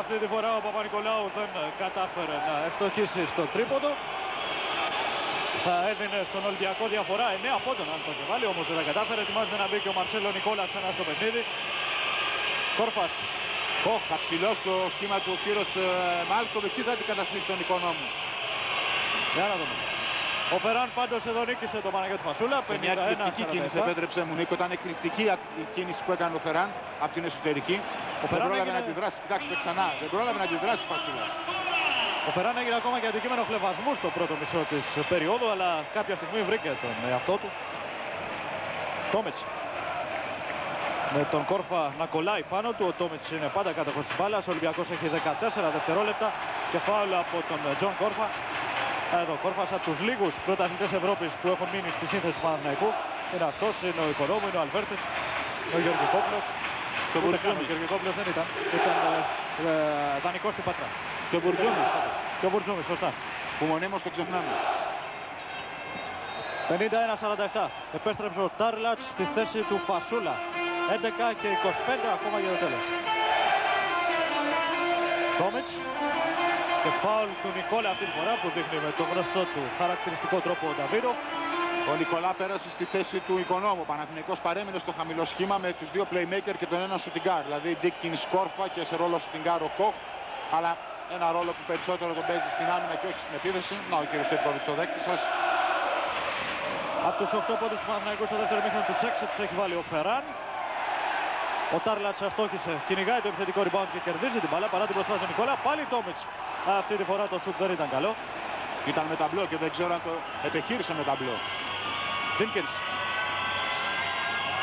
Αυτή τη φορά ο Παπα-Νικολάου δεν ε, κατάφερε να ευστοχίσει στο τρίποντο. Θα έδινε στον Ολυμπιακό διαφορά 9 πόντων αν το και βάλει, όμως δεν τα κατάφερε. Ετοιμάζεται να μπει και ο Μαρσέλο Νικόλα ξανά στο παιχνίδι. Κόρφας. Κοχ, θα ψηλώσει το σχήμα του ο κύριος ε, Μάλκοβιτς ή θα αντικαταστήσει τον Οικονόμου. Για να δούμε. Ο Φεράν πάντως εδώ νίκησε τον Παναγιώτη Φασούλα. Σε μια εκπληκτική κίνηση, 51-47. επέτρεψε μου Νίκο, ήταν εκπληκτική α- η κίνηση που έκανε ο Φεράν από την εσωτερική. δεν Φεράν πρόλαβε έγινε- να αντιδράσει, κοιτάξτε ξανά, δεν πρόλαβε να αντιδράσει ο Φασούλας. Ο Φεράν έγινε ακόμα και αντικείμενο χλεβασμού στο πρώτο μισό της περίοδου, αλλά κάποια στιγμή βρήκε τον εαυτό του. Τόμιτς. Με τον Κόρφα να κολλάει πάνω του, ο Τόμιτς είναι πάντα κάτοχος της μπάλας. Ο Ολυμπιακός έχει 14 δευτερόλεπτα και φάουλ από τον Τζον Κόρφα. Εδώ, ο Κόρφας από τους λίγους πρωταθλητές Ευρώπης που έχουν μείνει στη σύνθεση του Παναθηναϊκού. Είναι αυτός, είναι ο Οικονόμου, είναι ο Αλβέρτης, είναι ο Γεωργικόπουλος. Το Ούτε καν, Ο Μπουρτζούμι. Γεωργικόπουλος δεν ήταν. Ήταν ε, ε, δανεικός στην Πάτρα. Το Μπουρτζούμι, Και ο Μπουρτζούμις, σωστά. που μονίμως το ξεχνάμε. 51-47. Επέστρεψε ο Τάρλατς στη θέση του Φασούλα. 11 και 25 ακόμα για το τέλος. Τόμιτς. Και φάουλ του Νικόλα αυτή τη φορά που δείχνει με τον γνωστό του χαρακτηριστικό τρόπο ο Νταβίροφ. Ο Νικολά πέρασε στη θέση του Οικονόμου. Ο Παναθηναϊκός παρέμεινε στο χαμηλό σχήμα με τους δύο playmaker και τον ένα shooting Δηλαδή Ντίκκιν Σκόρφα και σε ρόλο shooting ο Κοχ. Αλλά ένα ρόλο που περισσότερο τον παίζει στην άμυνα και όχι στην επίθεση. Να ο κύριος Στέτκοβιτς ο δέκτης σας. Από τους 8 πόντους του Παναθηναϊκού στο δεύτερο μήχρονο τους 6 τους έχει βάλει ο Φεράν. Ο Τάρλατς αστόχησε, κυνηγάει το επιθετικό rebound και κερδίζει την μπάλα παρά την προσπάθεια του Νικόλα. Πάλι Τόμιτς. Αυτή τη φορά το σουτ δεν ήταν καλό. Ήταν με ταμπλό και δεν ξέρω αν το επιχείρησε με ταμπλό. Δίνκινς.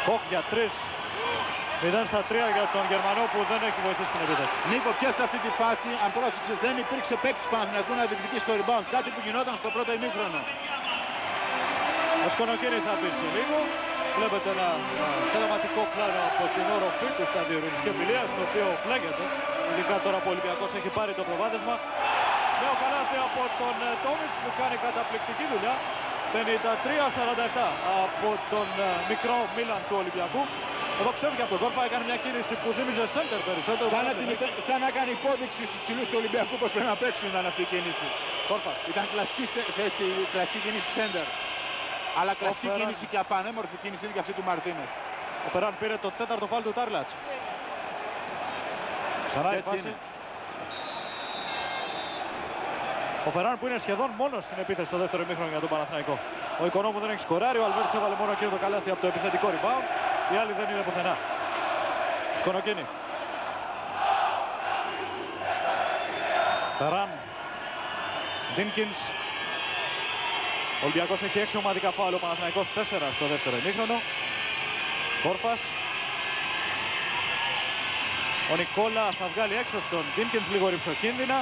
Κοχ για 3. 0 στα 3 για τον Γερμανό που δεν έχει βοηθήσει την επίθεση. Νίκο, και σε αυτή τη φάση, αν πρόσεξες, δεν υπήρξε παίκτης του Παναθηναϊκού να διεκδικήσει το rebound. Κάτι που γινόταν στο πρώτο ημίχρονο. Ο Σκονοκίνη θα πεις σε λίγο. Βλέπετε ένα α, θεαματικό πλάνο από την όροφή του στα διορυνιστική φιλία, στο οποίο φλέγεται. Ειδικά τώρα που ο Ολυμπιακός έχει πάρει το προβάδισμα. Νέο καλάθι από τον ε, Τόμις που κάνει καταπληκτική δουλειά. 53-47 από τον ε, μικρό Μίλαν του Ολυμπιακού. Εδώ ξέφυγε από τον κόρπα, έκανε μια κίνηση που θύμιζε center περισσότερο. Σαν να, την, σαν να κάνει υπόδειξη στους ψηλούς του Ολυμπιακού πως πρέπει να παίξουν ήταν αυτή η κίνηση. Κόρπας. Ήταν κλασική σε- θέση, κλασική κίνηση center. Αλλά κλασική Φεράν. κίνηση και απανέμορφη κίνηση είναι και αυτή του Μαρτίνες. Ο Φεράν πήρε το τέταρτο φάλ του Τάρλατς. Ξανά η Έτσι φάση. είναι. Ο Φεράν που είναι σχεδόν μόνος στην επίθεση στο δεύτερο ημίχρονο για τον Παναθηναϊκό. Ο Οικονόμου δεν έχει σκοράρει, ο Αλβέρτης έβαλε μόνο εκείνο το καλάθι από το επιθετικό rebound. Οι άλλοι δεν είναι πουθενά. Σκονοκίνη. Φεράν. Δίνκινς. Ο Ολυμπιακός έχει 6 ομαδικά φάουλ, ο Παναθηναϊκός 4 στο δεύτερο ημίχρονο. Κόρφας. Ο Νικόλα θα βγάλει έξω στον Ντίνκινς λίγο ρηψοκίνδυνα.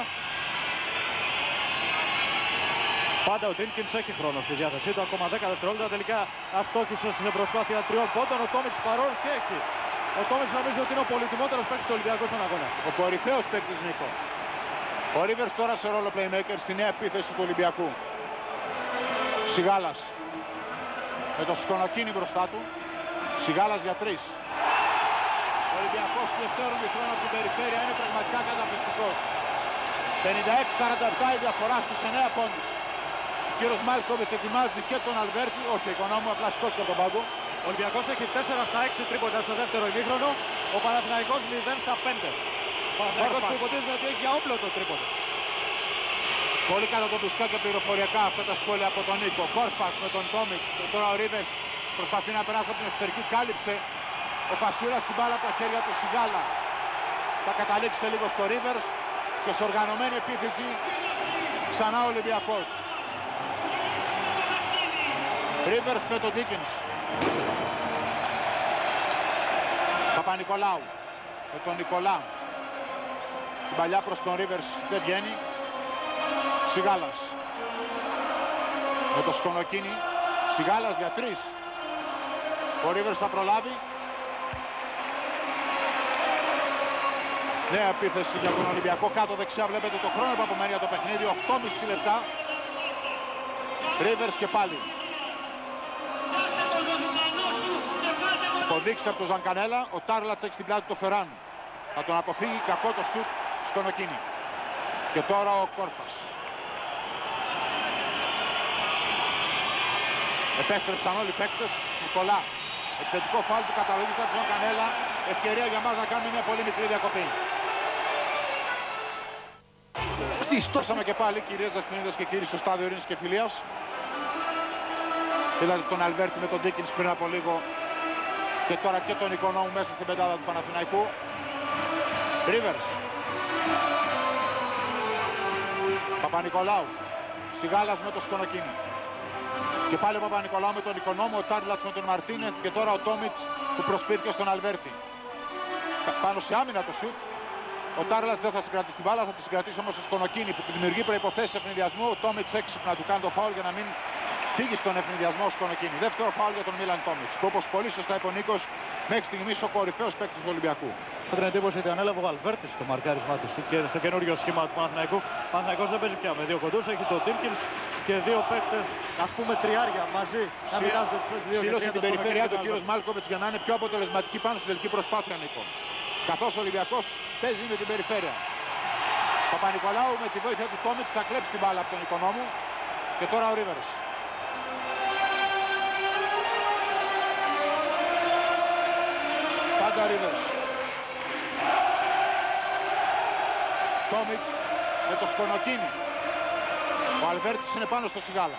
Πάντα ο Τίνκινς έχει χρόνο στη διάθεσή του, ακόμα 10 δευτερόλεπτα. Τελικά αστόχησε σε προσπάθεια τριών πόντων. Ο Τόμιτς παρόν και έχει. Ο Τόμιτς νομίζω ότι είναι ο πολυτιμότερος παίκτης του Ολυμπιακού στον αγώνα. Ο κορυφαίος παίκτης Νίκο. Ο Ρίβερς τώρα σε ρόλο playmaker στη νέα επίθεση του Ολυμπιακού. Σιγάλας. Με το σκονοκίνη μπροστά του. Σιγάλας για τρεις. Ο Ολυμπιακός του δεύτερου μικρόν από την περιφέρεια είναι πραγματικά καταπληκτικός. 56-47 η διαφορά στους 9 πόντους. Ο κύριος Μάλκοβιτς ετοιμάζει και τον Αλβέρτη, όχι ο οικονόμου, απλά σηκώθηκε από τον πάγκο. Ο Ολυμπιακός έχει 4 στα 6 τρίποτα στο δεύτερο ημίχρονο. Ο Παναθηναϊκός 0 στα 5. Ο Παναθηναϊκός Όρφα. που υποτίθεται ότι έχει για όπλο το τρίποντο. Πολύ κατατοπιστικά και πληροφοριακά αυτά τα σχόλια από τον Νίκο. Κόρφακ με τον Τόμιτς. Και τώρα ο Ρίβες προσπαθεί να περάσει από την εσωτερική. Κάλυψε ο Φασούρας την μπάλα από τα χέρια του Σιγάλα. Θα καταλήξει σε λίγο στο Ρίβερς και σε οργανωμένη επίθεση ξανά ο Ολυμπιακός. Ρίβερς με τον Ντίκινς. Παπα-Νικολάου με τον Νικολά. Την παλιά προς τον Ρίβερς δεν βγαίνει. Σιγάλας. Με το σκονοκίνη. Σιγάλας για τρεις. Ο Ρίβερς θα προλάβει. Νέα επίθεση για τον Ολυμπιακό. Κάτω δεξιά βλέπετε το χρόνο που απομένει για το παιχνίδι. 8,5 λεπτά. Ρίβερς και πάλι. Υποδείξτε από τον Ζανκανέλα. Ο Τάρλατς έχει στην πλάτη του το Φεράν. Θα τον αποφύγει κακό το σουτ σκονοκίνη. Και τώρα ο Κόρφας. Επέστρεψαν όλοι οι παίκτες. Νικολά. Επιθετικό φάουλ του καταλογίστα του Κανέλα. Ευκαιρία για μας να κάνουμε μια πολύ μικρή διακοπή. Στώσαμε και πάλι κυρίες Δασποινίδες και κύριοι στο στάδιο Ειρήνης και Φιλίας. Είδατε τον Αλβέρτη με τον Ντίκινς πριν από λίγο και τώρα και τον Οικονόμου μέσα στην πεντάδα του Παναθηναϊκού. Ρίβερς. Παπα-Νικολάου. Σιγάλας με το Σκονοκίνη. Και πάλι ο Παπα-Νικολάου με τον Οικονόμο, ο Τάρλατς με τον Μαρτίνεθ και τώρα ο Τόμιτς που προσπίθηκε στον Αλβέρτη. Πα- Πάνω σε άμυνα το σουτ. Ο Τάρλατς δεν θα συγκρατήσει την μπάλα, θα τη συγκρατήσει όμως ο Σκονοκίνη που δημιουργεί προϋποθέσεις ευνηδιασμού. Ο Τόμιτς έξυπνα του κάνει το φάουλ για να μην φύγει στον ευνηδιασμό ο Σκονοκίνη. Δεύτερο φάουλ για τον Μίλαν Τόμιτς που όπως πολύ σωστά είπε ο Νίκος μέχρι στιγμής ο κορυφαίος παίκτης του Ολυμπιακού. Έχω την εντύπωση ότι ανέλαβε ο Αλβέρτης στο μαρκάρισμά του στο, και- στο καινούριο σχήμα του Παναθηναϊκού. Ο Παναθηναϊκός δεν παίζει πια με δύο κοντούς, έχει τον Τίμκινς και δύο παίκτες, ας πούμε τριάρια μαζί να μοιράζονται τις θέσεις δύο και Σύλλωσε τρία, την το περιφέρειά του Στονοκίνη ο και κύριος τον Μάλκοβιτς για να είναι πιο αποτελεσματική πάνω στην τελική προσπάθεια Νίκο. Καθώς ο Ολυμπιακός παίζει με την περιφέρεια. Παπα-Νικολάου με τη βοήθεια του Τόμιτς θα κλέψει την μπάλα από τον Οικονόμου και τώρα ο Ρίβερς. Πάντα ο Ρίβερς. Τόμιτς με το σκονοκίνη. Ο Αλβέρτης είναι πάνω στο Σιγάλα.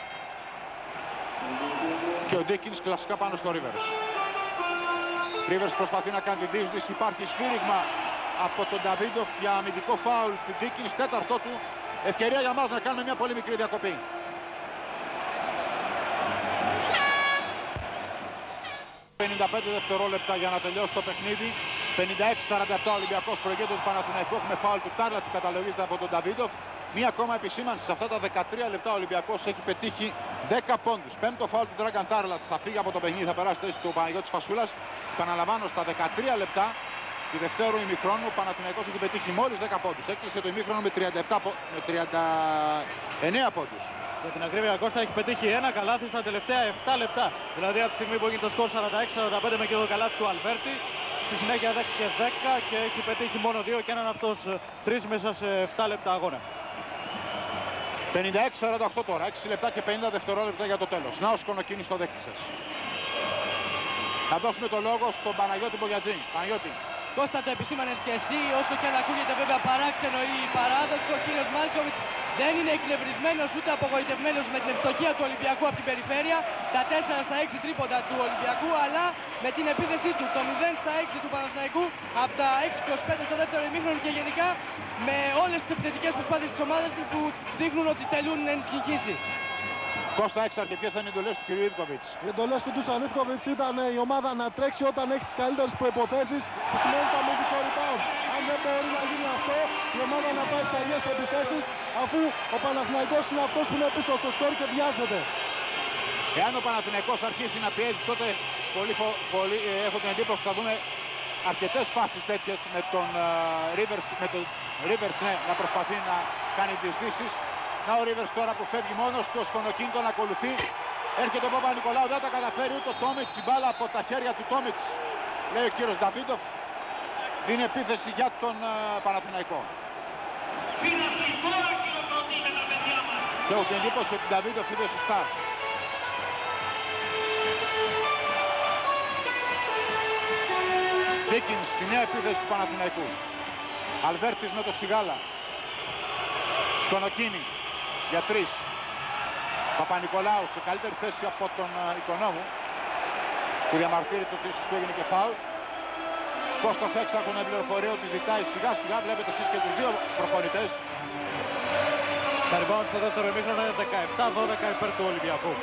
Και ο Ντίκινς κλασικά πάνω στο Ρίβερς. Ρίβερς προσπαθεί να κάνει τη διείσδυση. Υπάρχει σφύριγμα από τον Νταβίντοφ για αμυντικό φάουλ του Ντίκινς. Τέταρτο του. Ευκαιρία για μας να κάνουμε μια πολύ μικρή διακοπή. ...55 δευτερόλεπτα για να τελειώσει το παιχνίδι. 56-47 ο Ολυμπιακός προηγείται του Παναθηναϊκού. Έχουμε φάουλ του Τάρλα που καταλογίζεται από τον Νταβίντοφ. Μία ακόμα επισήμανση σε αυτά τα 13 λεπτά ο Ολυμπιακός έχει πετύχει 10 πόντους. Πέμπτο φάουλ του Dragan Τάρλατ θα φύγει από το παιχνίδι, θα περάσει στη θέση του Παναγιώτης Φασούλας. Επαναλαμβάνω στα 13 λεπτά του δευτέρου ημιχρόνου ο Παναθηναϊκός έχει πετύχει μόλις 10 πόντους. Έκλεισε το ημίχρονο με, 37, πο- με 39 πόντους. Για την ακρίβεια Κώστα έχει πετύχει ένα καλάθι στα τελευταία 7 λεπτά. Δηλαδή από τη στιγμή που έγινε το σκορ 46-45 με και το καλάθι του Αλβέρτη. Στη συνέχεια 10 και 10 και έχει πετύχει μόνο δύο και έναν αυτός ε, τρεις μέσα σε 7 λεπτά αγώνα. 56-48 τώρα, 6 λεπτά και 50 δευτερόλεπτα για το τέλος. Να ο Σκονοκίνης το δέχτησες. Θα δώσουμε το λόγο στον Παναγιώτη Μπογιατζή. Παναγιώτη, Κώστα το επισήμανες και εσύ, όσο και αν ακούγεται βέβαια παράξενο ή παράδοξο, ο κύριος Μάλκοβιτς δεν είναι εκνευρισμένος ούτε απογοητευμένος με την ευστοχία του Ολυμπιακού από την περιφέρεια, τα 4 στα 6 τρίποντα του Ολυμπιακού, αλλά με την επίθεσή του, το 0 στα 6 του Παναθηναϊκού, από τα 6-25 στο δεύτερο ημίχρονο και γενικά με όλες τις επιθετικές προσπάθειες της ομάδας του που δείχνουν ότι τελούν να ενισχύσει. Κώστα έξαρχε ποιες θα είναι οι εντολές του κ. Ιβκοβιτς. Οι εντολές του Ντούσαν Ιβκοβιτς ήταν ε, η ομάδα να τρέξει όταν έχει τις καλύτερες προϋποθέσεις που σημαίνει το αμυντικό rebound. Αν δεν μπορεί να γίνει αυτό, η ομάδα να πάει σε αλλιές επιθέσεις αφού ο Παναθηναϊκός είναι αυτός που είναι πίσω στο σκορ και βιάζεται. Εάν ο Παναθηναϊκός αρχίσει να πιέζει, τότε πολύ, πολύ, ε, έχω την εντύπωση ότι θα δούμε αρκετές φάσεις τέτοιες με τον uh, Rivers, με τον Rivers ναι, να προσπαθεί να κάνει τις δύσεις. Να ο Rivers τώρα που φεύγει μόνος του, ο Σκονοκίν τον ακολουθεί. Έρχεται ο Παπα-Νικολάου, δεν τα καταφέρει ούτε ο Τόμιτς, η μπάλα από τα χέρια του Τόμιτς. Λέει ο κύριος Νταβίντοφ, δίνει επίθεση για τον uh, Παναθηναϊκό. Και έχω την εντύπωση ότι ο Νταβίντοφ είδε σωστά. Δίκινς στη νέα επίθεση του Παναθηναϊκού. Αλβέρτης με το Σιγάλα. Στον Οκίνη για τρεις. Παπα-Νικολάου σε καλύτερη θέση από τον uh, Οικονόμου που διαμαρτύρεται ότι ίσως του έγινε και φάουλ. Κώστας έξαχο με πληροφορία ότι ζητάει σιγά σιγά, βλέπετε εσείς και τους δύο προπονητές. Τα rebound στο δεύτερο ημίχρονο είναι 17-12 υπέρ του Ολυμπιακού.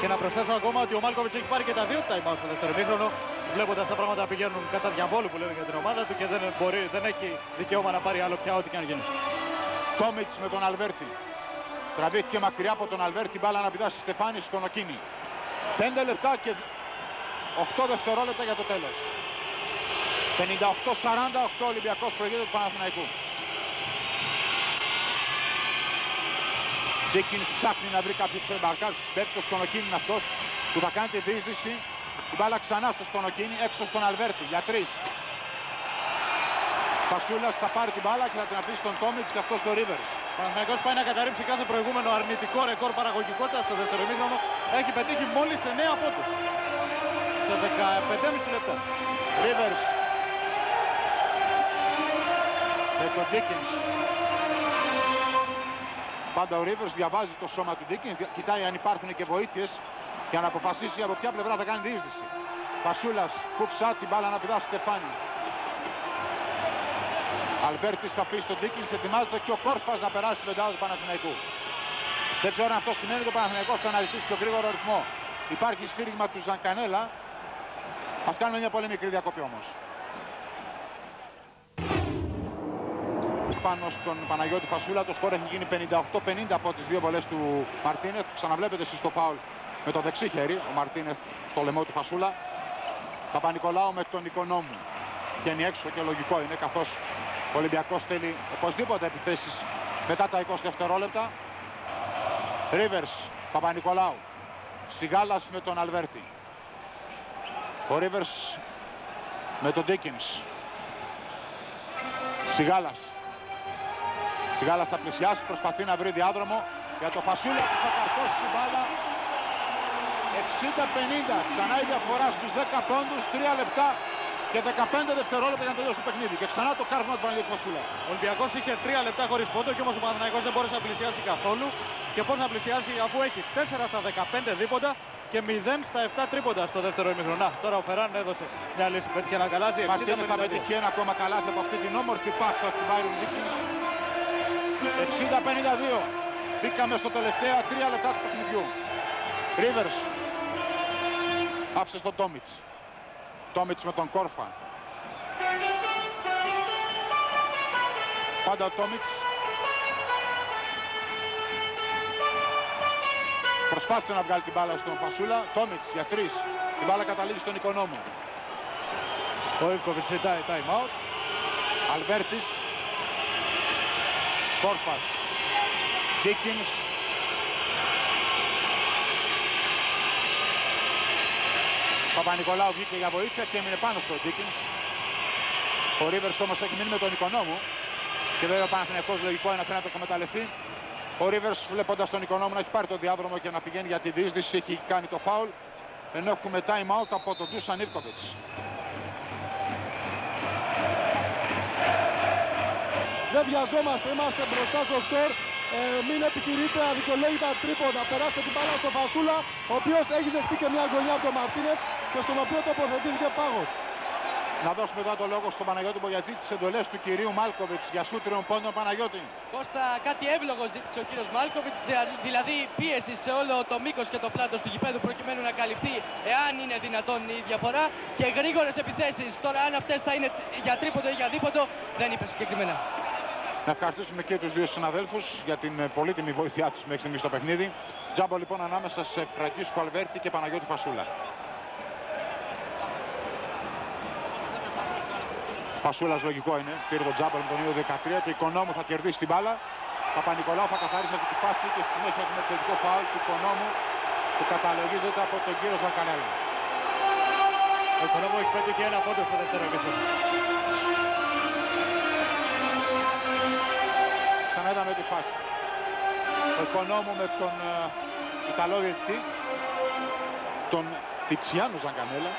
Και να προσθέσω ακόμα ότι ο Μάλκοβιτς έχει πάρει και τα δύο time out στο δεύτερο ημίχρονο. Βλέποντας τα πράγματα πηγαίνουν κατά διαβόλου που λένε για την ομάδα του και δεν, μπορεί, δεν έχει δικαίωμα να πάρει άλλο πια ό,τι και αν γίνει. Τόμιτς με τον Αλβέρτη. Τραβήθηκε μακριά από τον Αλβέρτη μπάλα να πηδάσει Στεφάνης στον Οκίνη. 5 λεπτά και 8 δευτερόλεπτα για το τέλος. 58-48 Ολυμπιακός προηγείται του Παναθηναϊκού. Δίκιν ψάχνει να βρει κάποιο ξεμπαρκάζ στους παίκτες. Στον Οκίνη είναι αυτός που θα κάνει τη διείσδυση. Η μπάλα ξανά στο Σκονοκίνη, έξω στον Αλβέρτη για τρεις. Φασούλας θα πάρει την μπάλα και θα την αφήσει στον Τόμιτς και αυτός στο Ρίβερς. Ο Παναθηναϊκός πάει να καταρρύψει κάθε προηγούμενο αρνητικό ρεκόρ παραγωγικότητας στο δεύτερο ημίχρονο. Έχει πετύχει μόλις 9 πόντους. Σε 15,5 λεπτά. Ρίβερς. Με τον Ντίκινς. Πάντα ο Ρίβερς διαβάζει το σώμα του Ντίκινς, κοιτάει αν υπάρχουν και βοήθειες για να αποφασίσει από ποια πλευρά θα κάνει διείσδυση. Φασούλας, κουξά την μπάλα να πηδάσει Στεφάνη. Αλμπέρτης θα πει στον Ντίκινς, ετοιμάζεται και ο Κόρφας να περάσει την πεντάδα του Παναθηναϊκού. Δεν ξέρω αν αυτό σημαίνει ότι ο Παναθηναϊκός θα αναζητήσει πιο γρήγορο ρυθμό. Υπάρχει σφύριγμα του Ζανκανέλα. Ας κάνουμε μια πολύ μικρή διακοπή όμως. Πάνω στον Παναγιώτη Φασούλα. Το σκορ έχει γίνει 58-50 από τις δύο βολές του Μαρτίνεθ. Ξαναβλέπετε εσείς το φάουλ με το δεξί χέρι. Ο Μαρτίνεθ στο λαιμό του Φασούλα. Παπα-Νικολάου με τον Οικονόμου. Βγαίνει έξω και λογικό είναι καθώς ο Ολυμπιακός θέλει οπωσδήποτε επιθέσεις μετά τα 20 δευτερόλεπτα. Ρίβερς, Παπα-Νικολάου. Σιγάλας με τον Αλβέρτη. Ο Ρίβερς με τον Ντίκινς. Σιγάλας. Σιγάλας θα πλησιάσει, προσπαθεί να βρει διάδρομο για το Φασούλα που θα καρφώσει την μπάλα. 60-50, ξανά η διαφορά στους 10 πόντους, 3 λεπτά και 15 δευτερόλεπτα για να τελειώσει το παιχνίδι. Και ξανά το κάρφωμα του Παναγιώτη Φασούλα. Ο Ολυμπιακός είχε 3 λεπτά χωρίς πόντο και όμως ο Παναθηναϊκός δεν μπόρεσε να πλησιάσει καθόλου. Και πώς να πλησιάσει αφού έχει 4 στα 15 δίποντα και 0 στα 7 τρίποντα στο δεύτερο ημιχρονά. Τώρα ο Φεράν έδωσε μια λύση, πέτυχε ένα καλάθι. Μαρτίνε θα πετυχεί ένα ακόμα καλάθι από αυτή την όμορφη πάστα του Μπάιρουν Δίκινς. 60-52. Μπήκαμε στο τελευταία 3 λεπτά του παιχνιδιού. Ρίβερς. Άφησε στον Τόμιτς. Τόμιτς με τον Κόρφα. Πάντα ο Τόμιτς. Προσπάθησε να βγάλει την μπάλα στον Φασούλα. Τόμιτς για τρεις. Την μπάλα καταλήγει στον Οικονόμο. Ο Ιβκοβιτς ζητάει time out. Αλβέρτης. Κόρφας. Ντίκινς. Παπα-Νικολάου βγήκε για βοήθεια και έμεινε πάνω στο Ντίκινς. Ο Ρίβερς όμως έχει μείνει με τον Οικονόμου. Και βέβαια ο Παναθηναϊκός λογικό είναι να θέλει να το εκμεταλλευτεί. Ο Ρίβερς βλέποντας τον Οικονόμου να έχει πάρει το διάδρομο και να πηγαίνει για τη διείσδυση έχει κάνει το φάουλ. Ενώ έχουμε time out από τον Ντούσαν Ιβκοβιτς. Δεν βιαζόμαστε, είμαστε μπροστά στο σκορ. Ε, μην επιχειρείτε αδικαιολόγητα τρίποντα. Περάστε την μπάλα στο Φασούλα, ο οποίος έχει δεχτεί και μια γωνιά από τον Μαρτίνετ και στον οποίο τοποθετήθηκε πάγος. Να δώσουμε τώρα το λόγο στον Παναγιώτη Μπογιατζή τις εντολές του κυρίου Μάλκοβιτς για σου τριών πόντων Παναγιώτη. Κώστα, κάτι εύλογο ζήτησε ο κύριος Μάλκοβιτς, δηλαδή πίεση σε όλο το μήκος και το πλάτος του γηπέδου προκειμένου να καλυφθεί εάν είναι δυνατόν η διαφορά και γρήγορες επιθέσεις. Τώρα αν αυτές θα είναι για τρίποντο ή για δίποντο δεν είπε συγκεκριμένα. Να ευχαριστήσουμε και τους δύο συναδέλφους για την ε, πολύτιμη βοήθειά τους μέχρι στιγμής στο παιχνίδι. Τζάμπο λοιπόν ανάμεσα σε Φραγκίσκο Αλβέρτη και Παναγιώτη Φασούλα. Φασούλας λογικό είναι, πήρε τον τζάμπο με τον ίδιο 13 και η Κονόμου θα κερδίσει την μπάλα. Παπα-Νικολάου θα καθαρίσει αυτή τη φάση και στη συνέχεια έχουμε θετικό φάουλ του Κονόμου που καταλογίζεται από τον κύριο Ζακανέλα. Ο Κονόμου έχει πέτει και ένα πόντο στο δεύτερο επίθετο. Ξανά είδαμε τη φάση. Ο Κονόμου με τον ε, Ιταλό διετητή, τον Τιτσιάνο Ζαγκανέλα.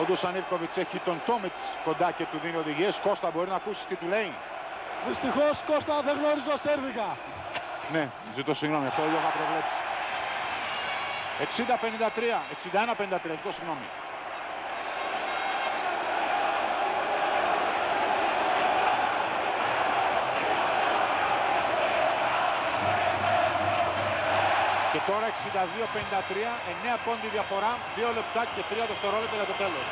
Ο Ντουσανίβκοβιτς έχει τον Τόμιτς κοντά και του δίνει οδηγίες. Κώστα μπορεί να ακούσει τι του λέει. Δυστυχώς Κώστα δεν γνώριζω Σέρβικα. Ναι, ζητώ συγγνώμη, αυτό το είχα προβλέψει. 60-53, 61-53, ζητώ συγγνώμη. Και τώρα 62-53, 9 πόντι διαφορά, 2 λεπτά και 3 δευτερόλεπτα για το τέλος.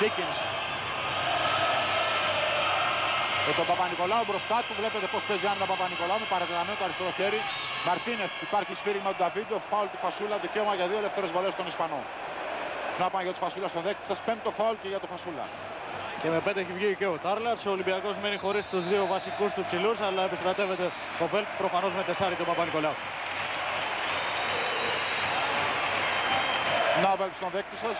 Dickens. Με τον Παπα-Νικολάου μπροστά του, βλέπετε πώς παίζει άμυνα Παπα-Νικολάου με παρατεταμένο το αριστερό χέρι. Μαρτίνεθ, υπάρχει σφύριγμα του Νταβίντο, φάουλ του Φασούλα, δικαίωμα για δύο ελεύθερες βολές στον Ισπανό. Να πάμε για τους Φασούλα στον δέκτη σας, πέμπτο φάουλ και για τον Φασούλα. Και με πέντε έχει βγει και ο Τάρλατς. Ο Ολυμπιακός μένει χωρίς τους δύο βασικούς του ψηλούς, αλλά επιστρατεύεται ο Βέλτ προφανώς με τεσάρι τον Παπα-Νικολάου. Να ο στον δέκτη σας,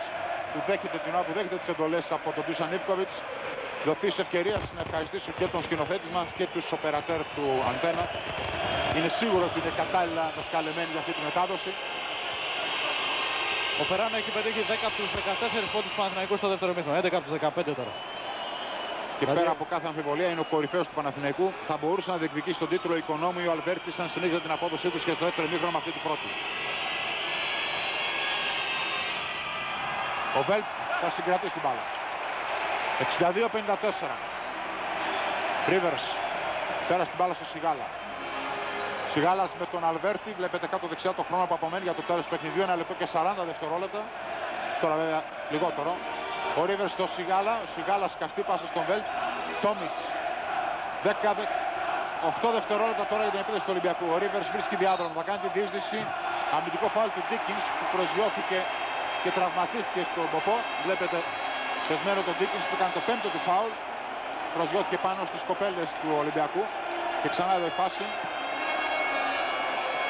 που δέχεται την ώρα που δέχεται τις εντολές από τον Τούσαν Ιβκοβιτς. Δοθείς ευκαιρίας να ευχαριστήσω και τον σκηνοθέτη μας και τους οπερατέρ του Αντένα. Είναι σίγουρο ότι είναι κατάλληλα δασκαλεμένοι για αυτή τη μετάδοση. Ο Φεράν έχει πετύχει 10 από τους 14 πόντους του Παναθηναϊκού στο δεύτερο μήχρονο. 11 από τους 15 τώρα. Και Δηλαδή- πέρα από κάθε αμφιβολία είναι ο κορυφαίος του Παναθηναϊκού. Θα μπορούσε να διεκδικήσει τον τίτλο Οικονόμου ή ο Αλβέρτης αν συνέχιζε την απόδοσή του και στο δεύτερο μήχρονο με αυτή τη πρώτη. Ο Βέλτ θα συγκρατήσει την μπάλα. 62-54. Ρίβερς πέρασε την μπάλα στο Σιγάλα. Σιγάλας με τον Αλβέρτη, βλέπετε κάτω δεξιά το χρόνο που απομένει για το τέλος του παιχνιδιού, 1 λεπτό και 40 δευτερόλεπτα. Τώρα βέβαια λιγότερο. Ο Ρίβερς στο Σιγάλα, ο Σιγάλας καστή πάσα στον Βέλτ. Τόμιτς. 10, 8 δευτερόλεπτα τώρα για την επίθεση του Ολυμπιακού. Ο Ρίβερς βρίσκει διάδρομο, θα κάνει τη διείσδυση. Αμυντικό φάουλ του Ντίκινς που προσγειώθηκε και τραυματίστηκε στον Ποπό. Βλέπετε πεσμένο τον Ντίκινς που έκανε το πέμπτο του φάουλ. Προσγειώθηκε πάνω στις κοπέλες του Ολυμπιακού. Και ξανά εδώ η φάση.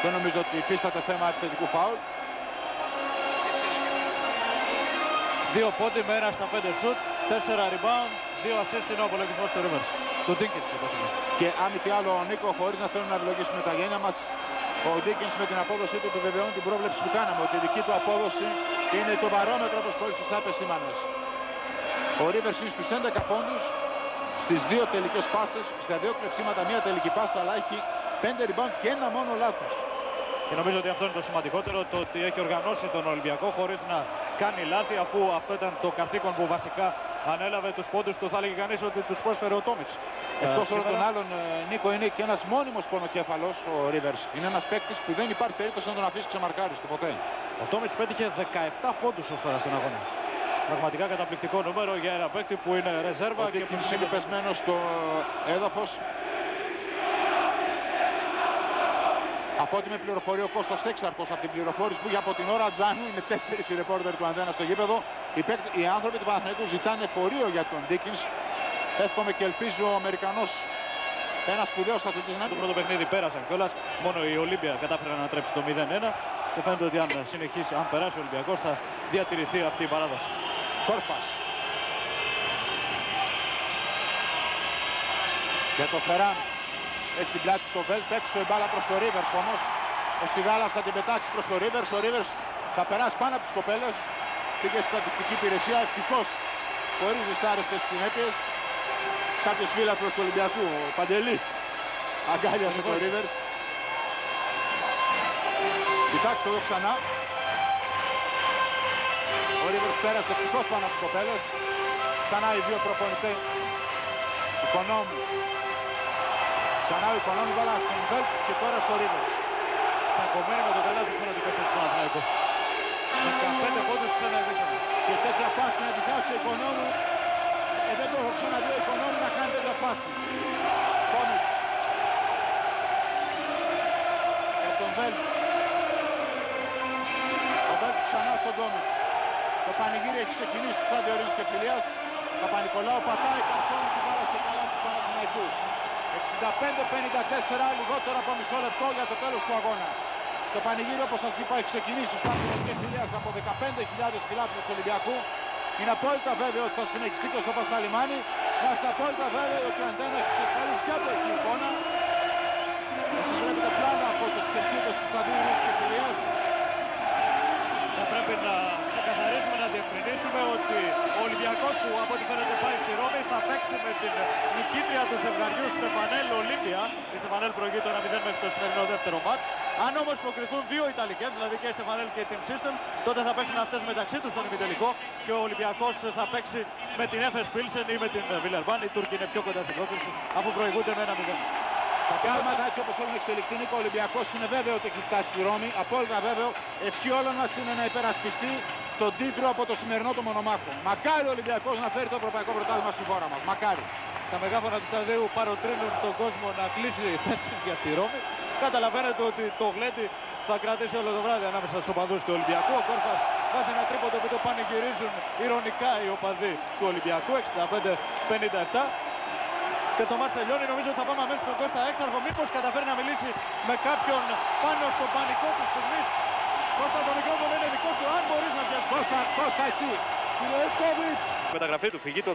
Δεν νομίζω ότι υφίσταται θέμα επιθετικού φάουλ. Δύο πόντι με ένα στα 5 σουτ, 4 rebound, 2 assist είναι ο απολογισμός του Rivers. Του Ντίνκιτς, όπως είναι. Και αν μη τι άλλο ο Νίκο, χωρίς να θέλουν να ευλογήσουμε τα γένια μας, ο Ντίκινς με την απόδοσή του επιβεβαιώνει την πρόβλεψη που κάναμε, ότι η δική του απόδοση είναι το βαρόμετρο όπως πολύ σωστά επεσήμανες. Ο Ρίβερς είναι στους 11 πόντους, στις δύο τελικές πάσες, στα δύο κλεψίματα μία τελική πάσα, αλλά έχει 5 rebound και ένα μόνο λάθος. Και νομίζω ότι αυτό είναι το σημαντικότερο, το ότι έχει οργανώσει τον Ολυμπιακό χωρίς να κάνει λάθη, αφού αυτό ήταν το καθήκον που βασικά ανέλαβε τους πόντους του, θα έλεγε κανείς ότι τους πρόσφερε ο Τόμιτς. Εκτός Ε, όλων των σήμερα- άλλων, ε, Νίκο, είναι και ένας μόνιμος πονοκέφαλος, ο Ρίβερς. Είναι ένας παίκτης που δεν υπάρχει περίπτωση να τον αφήσει ξεμαρκάριστο ποτέ. Ο Τόμιτς πέτυχε 17 πόντους ως τώρα στον αγώνα. Πραγματικά καταπληκτικό νούμερο για ένα παίκτη που είναι ρεζέρβα Ο και που Ντίκινς είναι συνήθως- πεσμένος στο έδαφος. Από ό,τι με πληροφορεί ο Κώστας Έξαρχος από την πληροφόρηση που για από την ώρα Τζάνου είναι τέσσερις οι ρεπόρτερ του Αντένα στο γήπεδο. Οι, παίκτες- οι άνθρωποι του Παναθηναϊκού ζητάνε φορείο για τον Ντίκινς. Εύχομαι και ελπίζω ο Αμερικανός ένα σπουδαίος αθλητής να Το πρώτο παιχνίδι πέρασαν κιόλας. Μόνο η Ολύμπια κατάφερε να τρέψει το 0-1 και φαίνεται ότι αν συνεχίσει, αν περάσει ο Ολυμπιακός θα διατηρηθεί αυτή η παράδοση. Κόρφας. Και το Φεράν έχει την πλάτη στο Βέλτ, έξω η μπάλα προς το Ρίβερς όμως. Ο Σιγάλας θα την πετάξει προς το Ρίβερς, ο Ρίβερς θα περάσει πάνω από τις κοπέλες. Πήγε στη στατιστική υπηρεσία, ευτυχώς χωρίς δυσάρεστες συνέπειες. Κάποιος φίλαθρος του Ολυμπιακού, ο Παντελής, αγκάλιασε το Ρίβερς. Κοιτάξτε εδώ ξανά. Ο Ρίβερς πέρασε ευτυχώς πάνω από τις κοπέλες. Ξανά οι δύο προπονητές. Οικονόμου. Ξανά ο Οικονόμου βάλα στον Βέλτ και τώρα στο Ρίβερς. Τσακωμένοι με το καλά του φαίνονται παίκτες του Παναθηναϊκού. 15 πόντους σε ένα εμίχρονο. Και τέτοια πάση να τη χάσει ο Οικονόμου Ε, δεν το έχω ξαναδεί ο Οικονόμου να κάνει τέτοια φάση. Τόμιτς. Για τον Βέλτ. Ο Βέλτ ξανά στον Τόμιτς. Το πανηγύρι έχει ξεκινήσει του Στάδιο Ειρήνης και Φιλίας. Παπα-Νικολάου πατάει καρφώνει την μπάλα στο καλά του Παναθηναϊκού. 65-54 λιγότερο από μισό λεπτό για το τέλος του αγώνα. Το πανηγύρι όπως σας είπα έχει ξεκινήσει στο Στάδιο Ειρήνης και Φιλίας από 15.000 φιλάθλους του Ολυμπιακού. Είναι απόλυτα βέβαιο ότι θα συνεχιστεί και στο Πασαλιμάνι. Να είστε απόλυτα βέβαιοι ότι η αντένας έχει ξεκαθαρίσει και από εκεί εικόνα. Εσείς βλέπετε πλάνα από το κερκίδες του Σταδίου Ειρήνης και Φιλίας. Θα πρέπει να ξεκαθαρίσουμε, να διευκρινίσουμε ότι ο Ολυμπιακός που από ό,τι φαίνεται πάει στη Ρώμη θα παίξει με την νικήτρια του ζευγαριού Στεφανέλ Ολύμπια. Η Στεφανέλ προηγεί το 1-0 μέχρι το σημερινό δεύτερο μάτς. Αν όμως προκριθούν δύο Ιταλικές, δηλαδή και η Στεφανέλ και η Team System, τότε θα παίξουν αυτές μεταξύ τους στον ημιτελικό και ο Ολυμπιακός θα παίξει με την Έφερ Pilsen ή με την Βιλερμπάν. Οι Τούρκοι είναι πιο κοντά στην πρόκληση αφού προηγούνται με 1-0. Τα πράγματα έτσι όπως έχουν εξελιχθεί Νίκο ο Ολυμπιακός είναι βέβαιο ότι έχει φτάσει στη Ρώμη. Απόλυτα βέβαιο. Ευχή όλων μας είναι να υπερασπιστεί τον τίτλο από το σημερινό του μονομάχο. Μακάρι ο Ολυμπιακός να φέρει το ευρωπαϊκό πρωτάθλημα στη χώρα μας. Μακάρι. Τα μεγάφωνα του σταδίου παροτρύνουν τον κόσμο να κλείσει θέσεις για τη Ρώμη. Καταλαβαίνετε ότι το γλέντι θα κρατήσει όλο το βράδυ ανάμεσα στους οπαδούς του Ολυμπιακού. Ο Κόρφας βάζει ένα τρίποντο που το πανηγυρίζουν ηρωνικά οι οπαδοί του Ολυμπιακού. 65-57. Και το μάτς τελειώνει. Νομίζω ότι θα πάμε αμέσως στον Κώστα Έξαρχο. Μήπως καταφέρει να μιλήσει με κάποιον πάνω στο πανικό της στιγμής. Κώστα το μικρόφωνο είναι δικό σου. Αν μπορείς να πιάσεις. Κώστα, Κώστα εσύ. Κύριε Εύκοβιτς, Μεταγραφή του φυγεί το